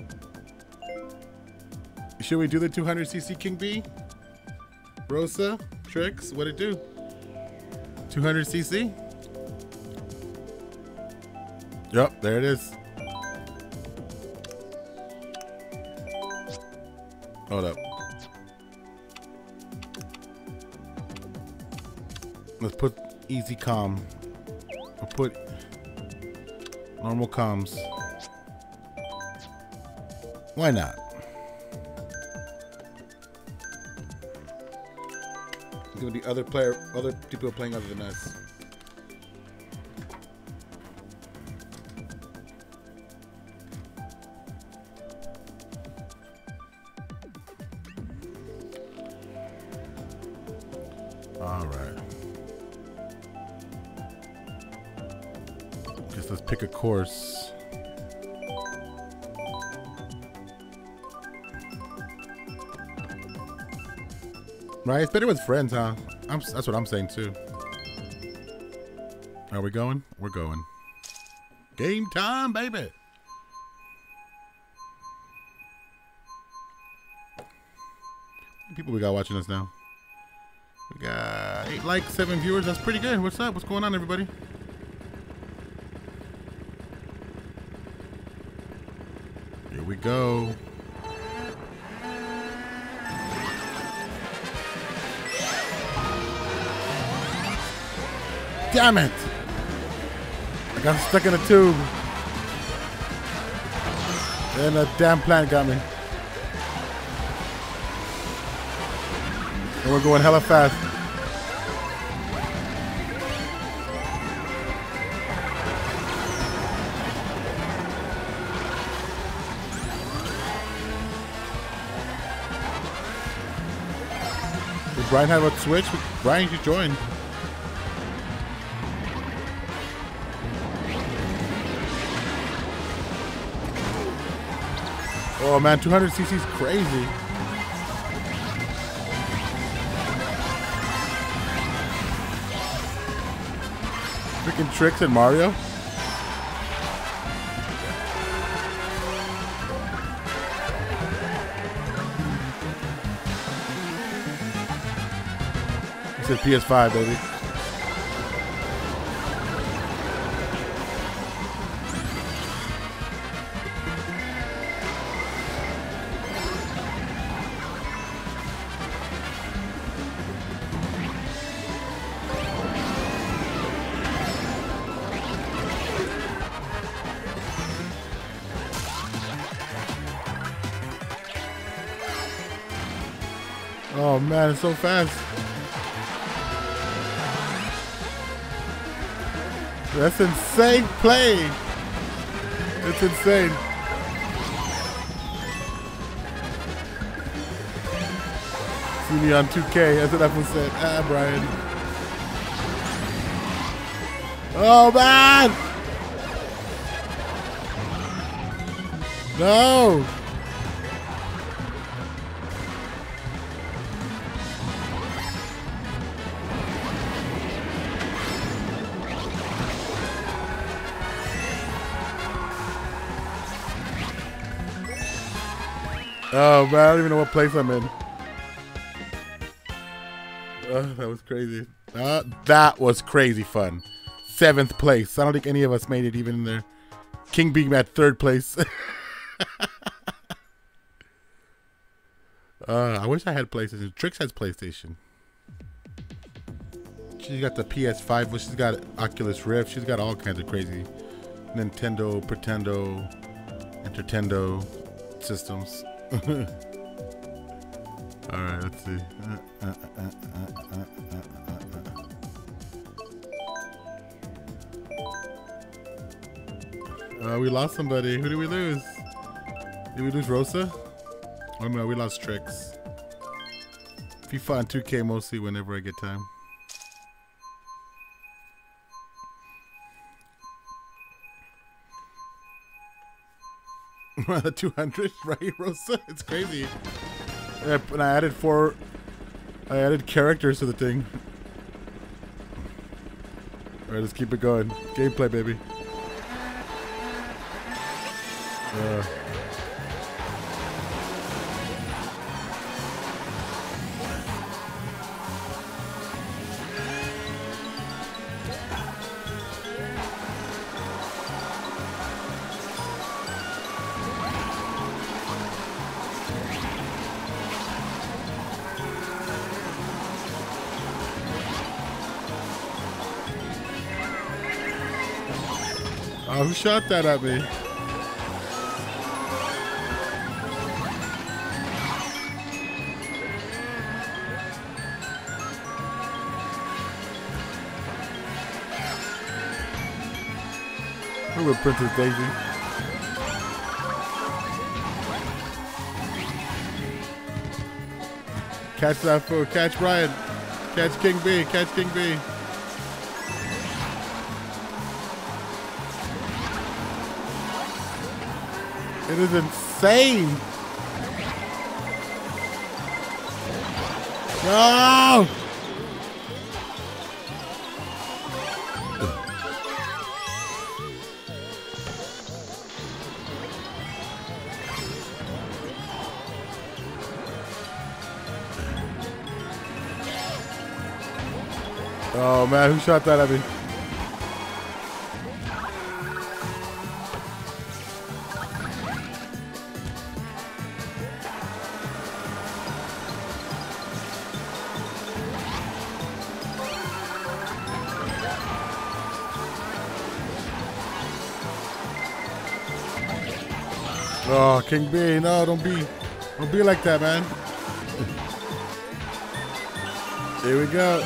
Should we do the 200 cc King B? Rosa, Trix, what it do? 200 cc? Yep, there it is. Hold up. Let's put easy calm. We'll put normal comms. Why not? There's gonna be other player, other people playing other than us. Course. Right, it's better with friends, huh? I'm, that's what I'm saying too. Are we going? We're going. Game time, baby. people we got watching us now? We got eight likes, seven viewers. That's pretty good. What's up? What's going on, everybody? We go. Damn it! I got stuck in a tube. And a damn plant got me. And we're going hella fast. Brian have a switch? Brian, you should join. Oh man, 200 cc is crazy. Freaking tricks in Mario. It's a PS5, baby. Oh man, it's so fast. That's insane play. It's insane. See me on 2K. That's what everyone said. Ah, Brian. Oh man! No! Oh man, I don't even know what place I'm in. Oh, that was crazy. Uh, that was crazy fun. Seventh place. I don't think any of us made it even in there. King being at third place. uh, I wish I had PlayStation. Trix has PlayStation. She's got the PS5, but she's got Oculus Rift. She's got all kinds of crazy Nintendo, Pretendo, Nintendo systems. Alright, let's see. Uh, we lost somebody. Who did we lose? Did we lose Rosa? Oh no, we lost Trix. FIFA on 2K mostly whenever I get time. the 200, right, Rosa? It's crazy. And I added four. I added characters to the thing. Alright, let's keep it going. Gameplay, baby. Uh. Shot that at me? Who with Princess Daisy? Catch that fool. Catch Brian. Catch King B. Catch King B. It is insane. No! Oh man, who shot that at me? King B, no, don't be, don't be like that, man. Here we go.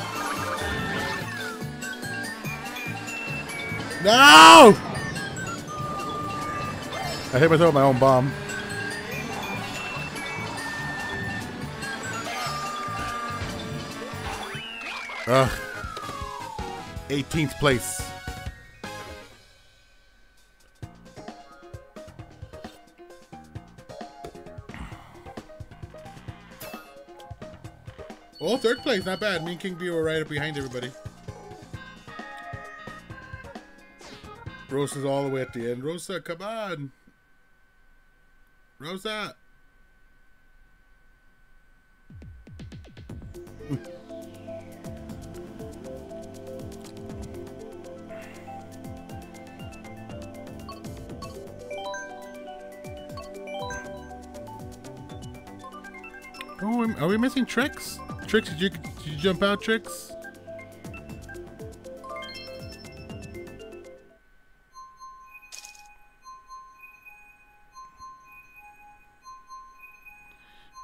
No! I hit myself with my own bomb. Ugh. 18th place. Third place, not bad. Me and King B were right up behind everybody. Rosa's all the way at the end. Rosa, come on. Rosa. Oh, are we missing Trix? Trix, did you, did you jump out, Trix?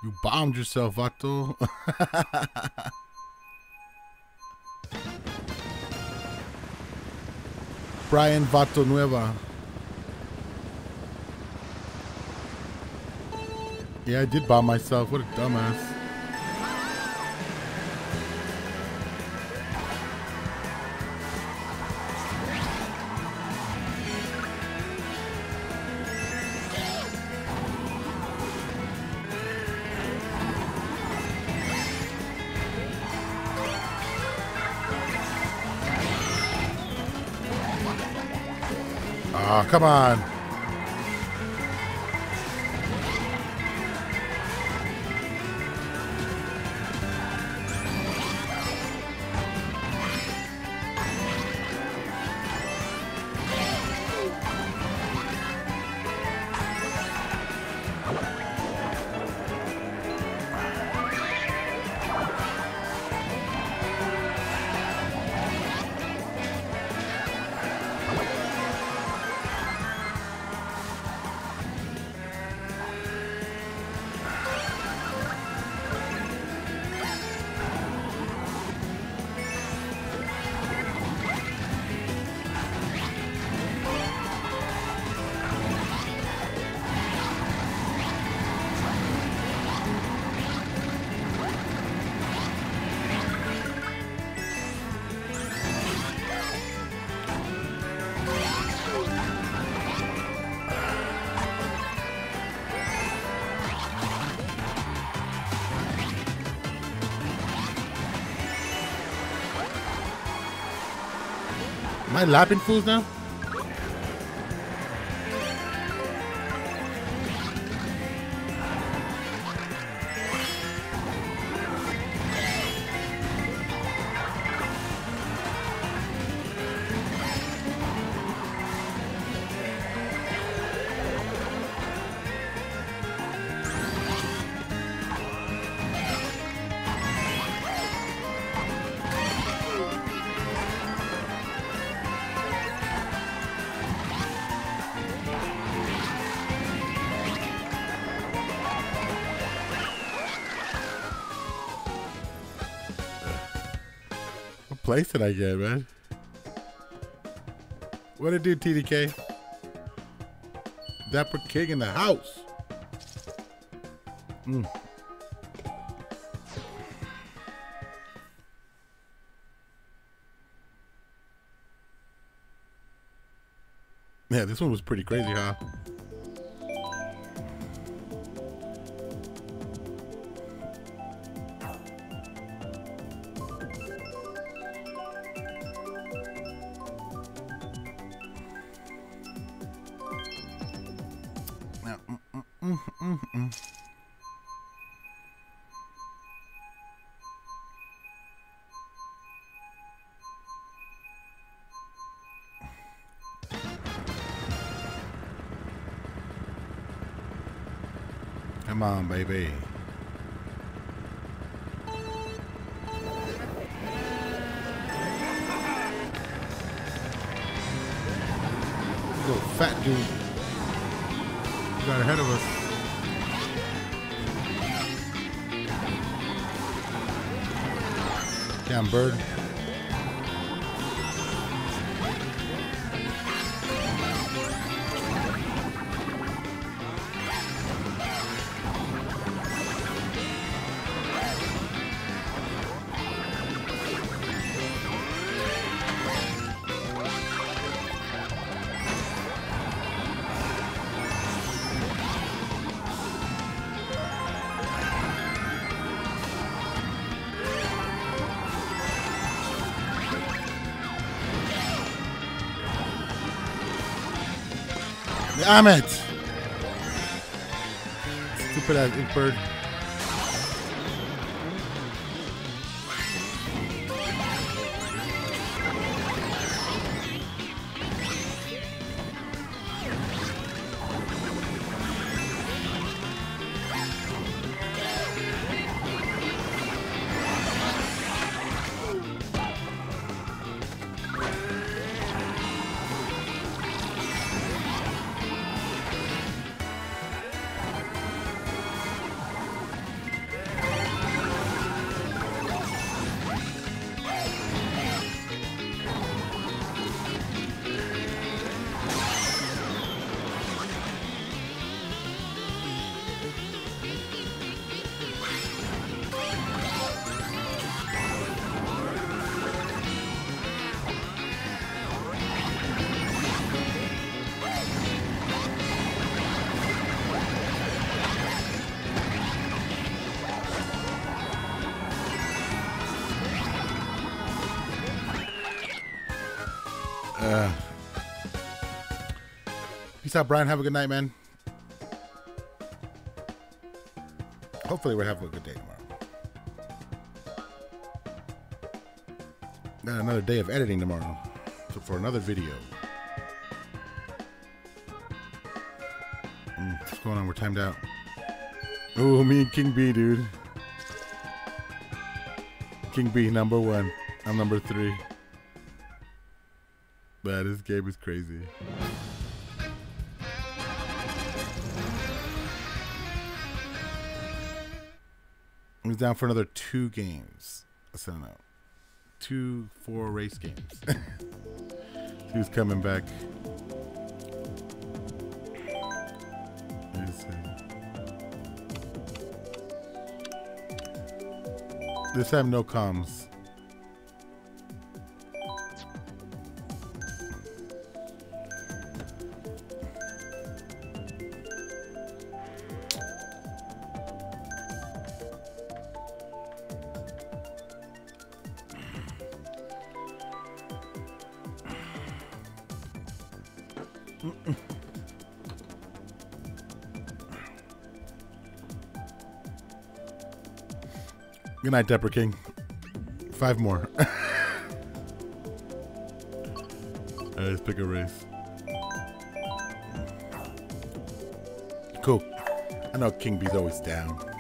You bombed yourself, Vato. Brian Vato Nueva. Yeah, I did bomb myself. What a dumbass. Come on. Am I lapping fools now? place did I get, man. What it do, TDK? Dapper King in the house. Mm. Yeah, this one was pretty crazy, huh? Mm, mm, mm. Come on, baby. Little fat dude got ahead of us. Damn bird. Damn it! Stupid ass bird. Peace out, Brian. Have a good night, man. Hopefully, we're having a good day tomorrow. Got another day of editing tomorrow so for another video. Mm, what's going on? We're timed out. Oh, me and King B, dude. King B, number one. I'm number three. Man, this game is crazy. He's down for another two games. I don't know. Two, four race games. He's coming back. This time, no comms. Good night, Dapper King. Five more. Let's pick a race. Cool. I know King B's always down.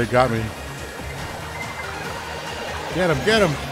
Oh, he got me. Get him, get him.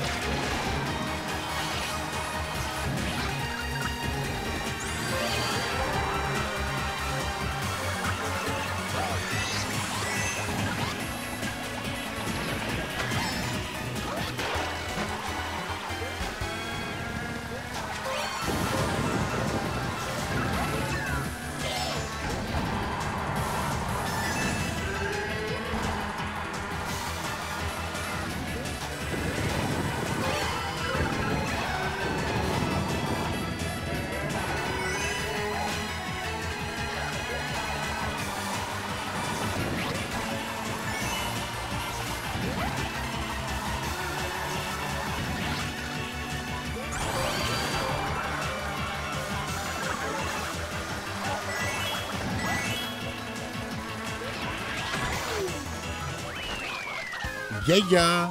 Yeah, yeah.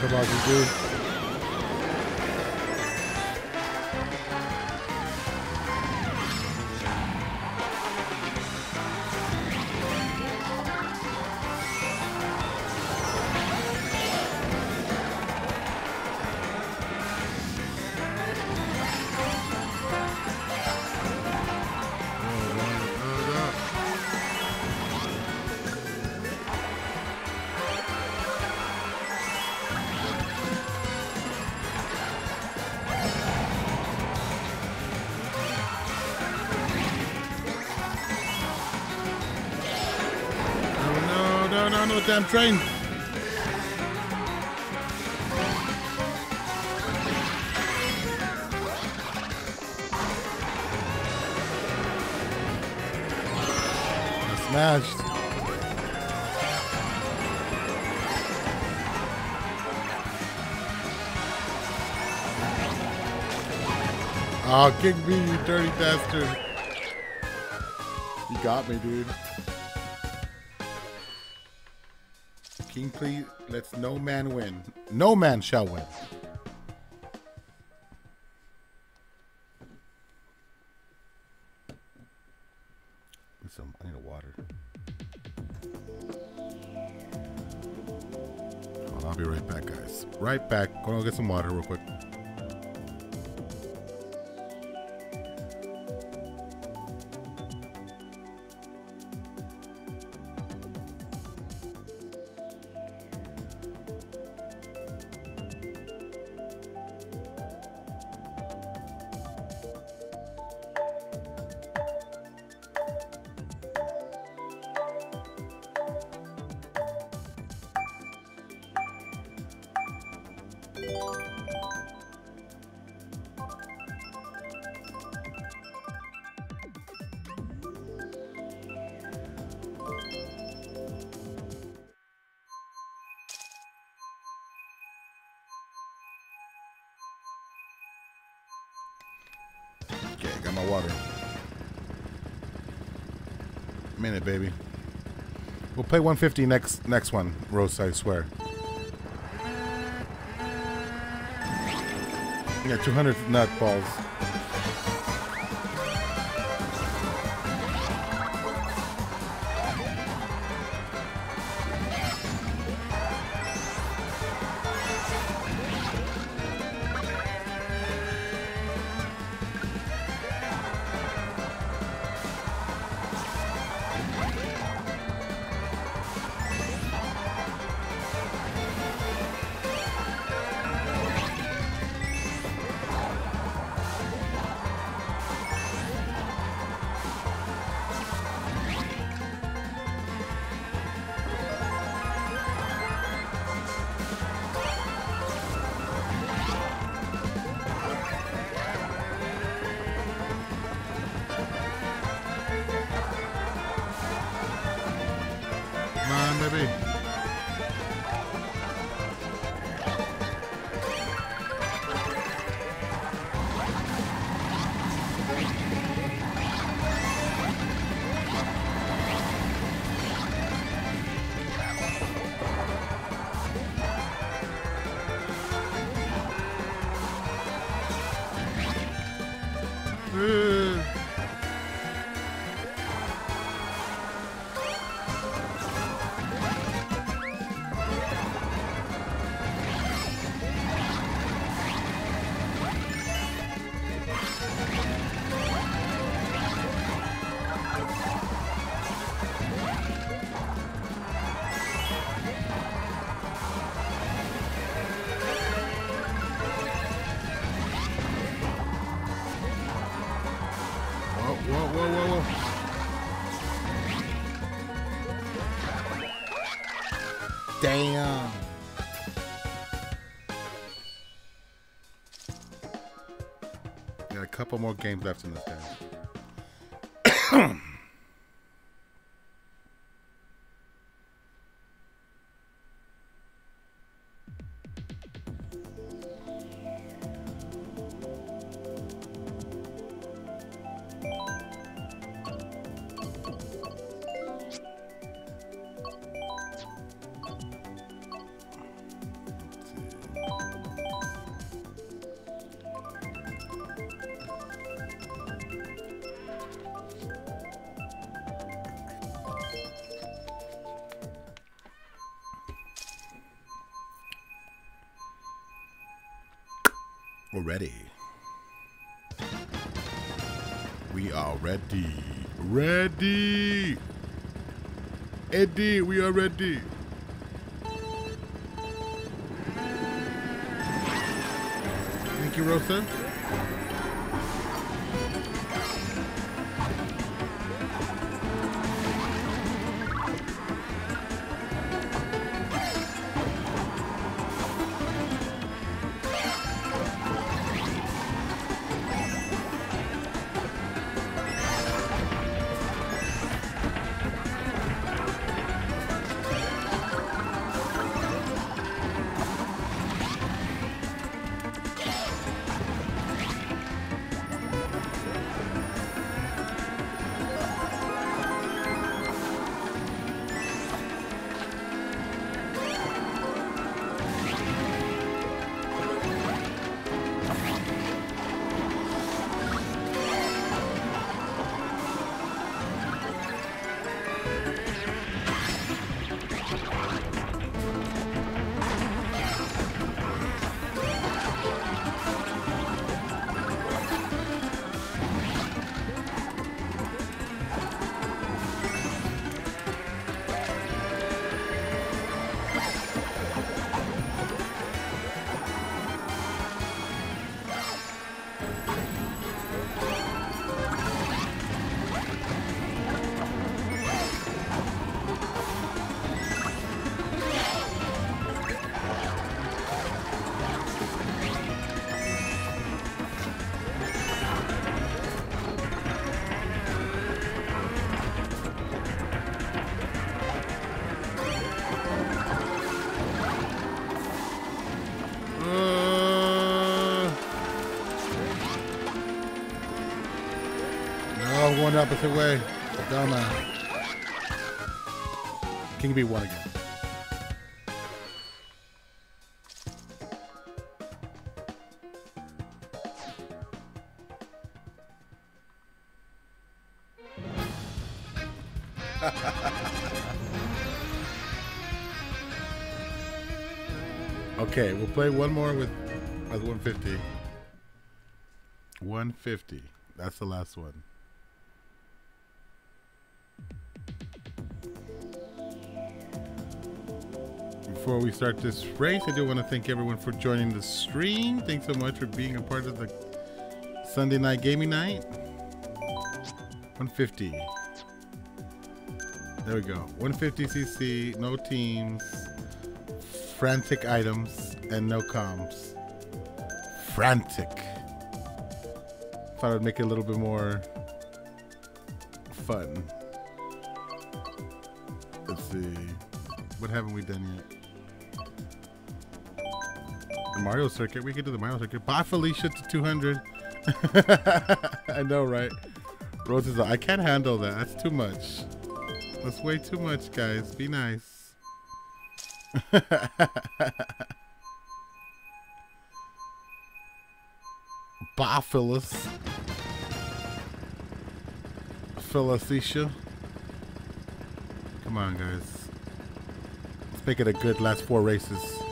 Come on, you dude. Damn train. Smashed. Oh, kick me, you dirty bastard. You got me, dude. Please lets no man win. No man shall win. Some, I need a water. On, I'll be right back, guys. Right back. Gonna go get some water real quick. Play 150 next next one, Rose. I swear. Yeah, 200 nut balls. Couple more games left in this game. We Going the opposite way. Dumbass. King B one again. okay, we'll play one more with with 150. 150. That's the last one. Before we start this race, I do want to thank everyone for joining the stream. Thanks so much for being a part of the Sunday night gaming night. 150. There we go. 150cc, no teams, frantic items, and no comms. Frantic. Thought I'd make it a little bit more fun. Let's see. What haven't we done yet? The Mario circuit. We could do the Mario circuit. Bye, Felicia, to 200. I know, right? Rose is like, I can't handle that. That's too much. That's way too much, guys. Be nice. Bye, Phyllis. Phyllis Come on, guys. Let's make it a good last four races.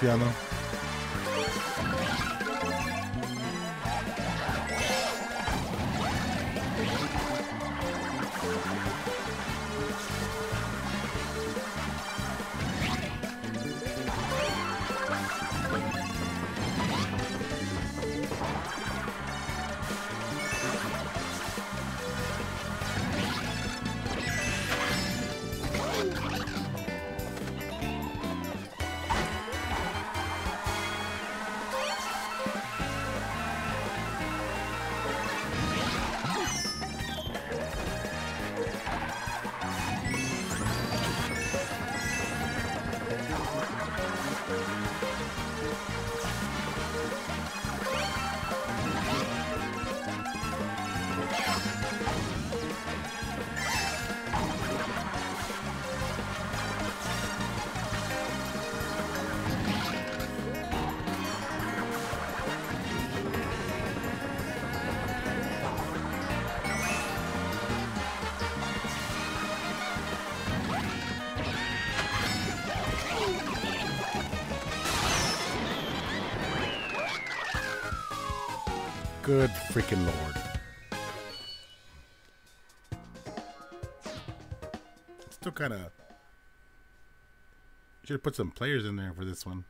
Christiane. Should have put some players in there for this one.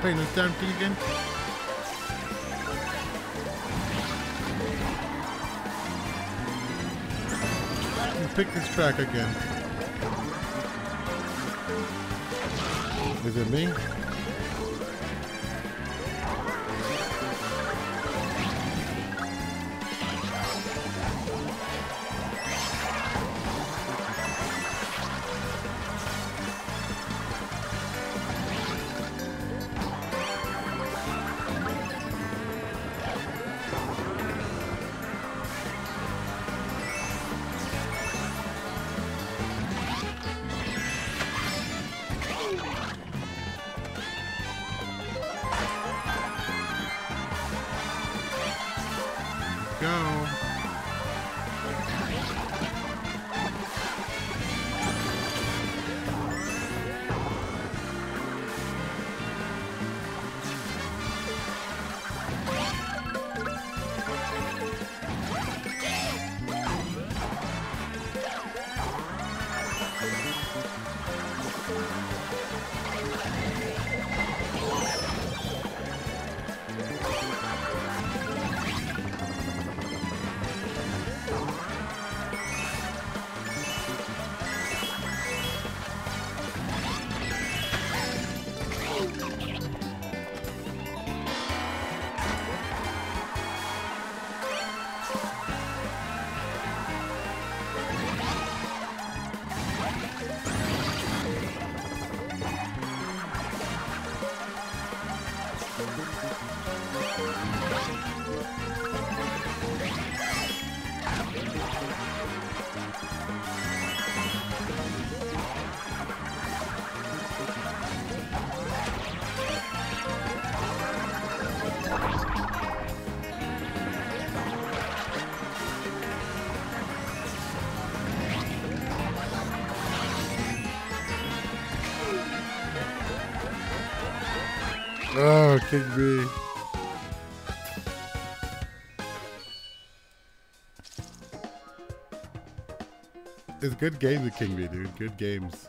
Playing this damn thing again? Pick this track again. Is it me? It's good games with King dude. Good games.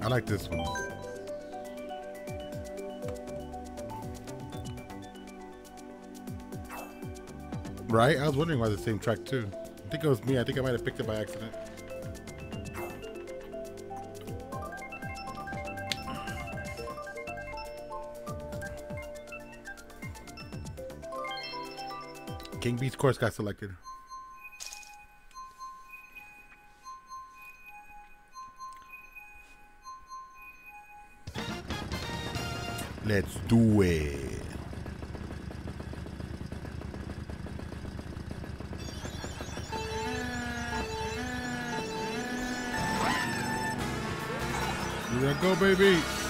I like this one. Right? I was wondering why the same track too. I think it was me. I think I might have picked it by accident. B's course got selected. Let's do it. Here I go, baby.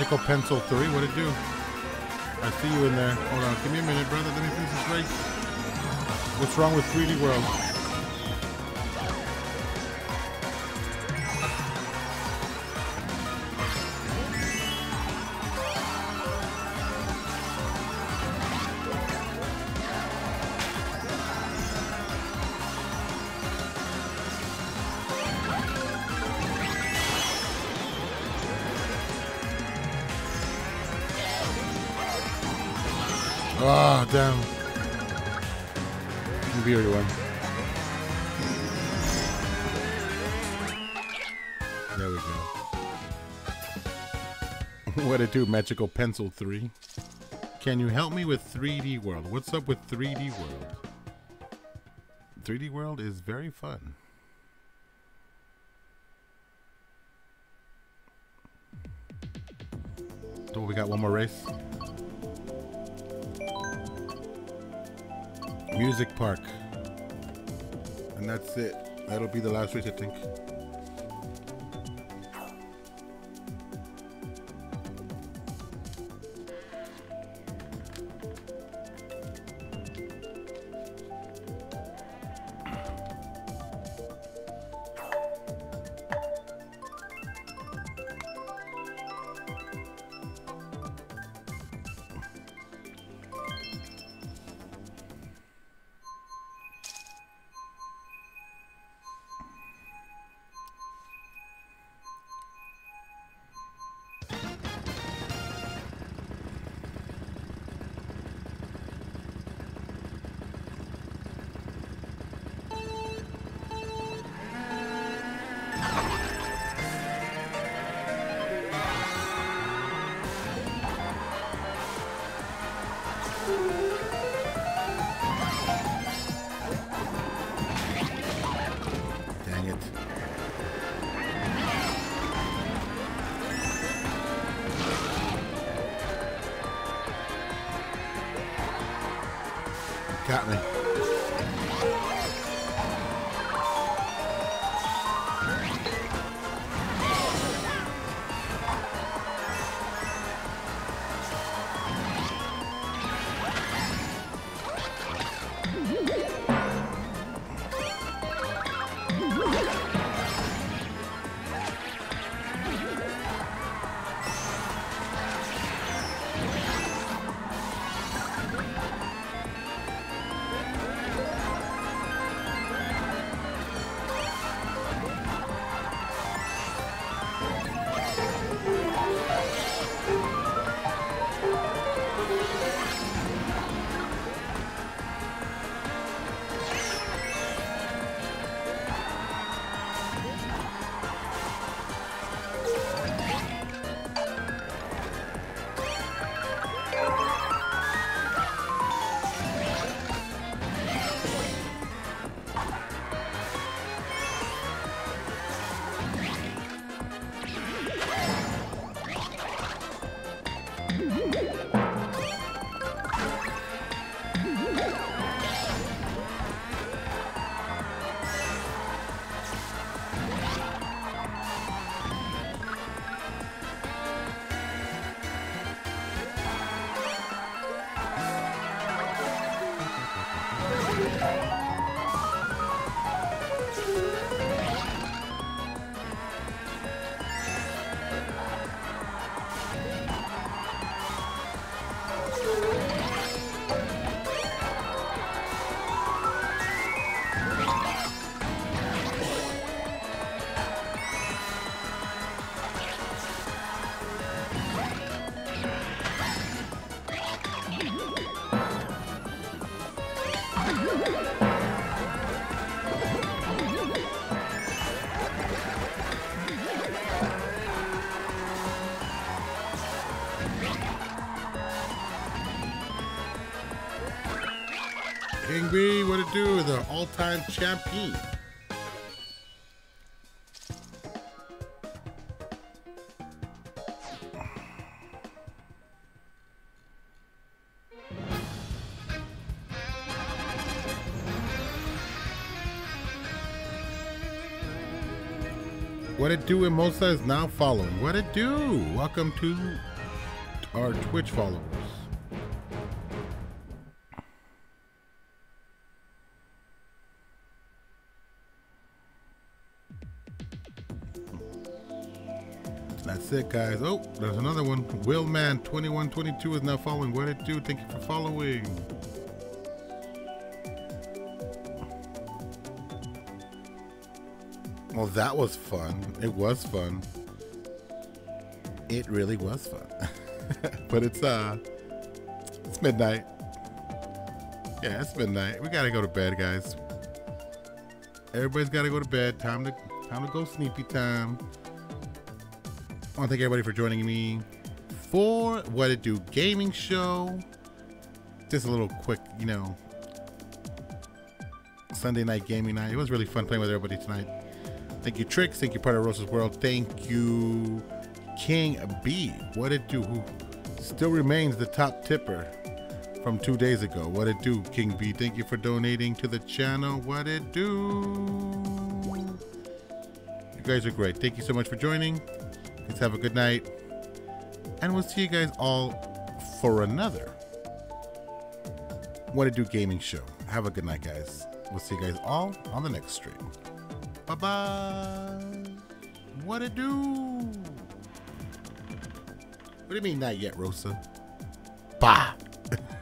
Magical Pencil 3, what it do? I see you in there. Hold on, give me a minute, brother. Let me finish this race. What's wrong with 3D World? Magical Pencil 3. Can you help me with 3D World? What's up with 3D World? 3D World is very fun. Oh, we got one more race. Music Park. And that's it. That'll be the last race, I think. Do? The all-time champion. What it do? Mimosa is now following. What it do? Welcome to our Twitch followers. That's guys. Oh, there's another one. Willman2122 is now following. What it do? Thank you for following. Well, that was fun. It was fun. It really was fun. but it's uh it's midnight. Yeah, it's midnight. We gotta go to bed, guys. Everybody's gotta go to bed. Time to time to go sleepy time. Want to thank everybody for joining me for What It Do Gaming Show. Just a little quick, you know, Sunday night gaming night. It was really fun playing with everybody tonight. Thank you, Trix. Thank you, part of Rosa's World. Thank you, King B. What it do? Who still remains the top tipper from two days ago. What it do, King B? Thank you for donating to the channel. What it do? You guys are great. Thank you so much for joining. Let's have a good night. And we'll see you guys all for another What it do gaming show. Have a good night, guys. We'll see you guys all on the next stream. Bye bye. What it do? What do you mean not yet, Rosa? Bye.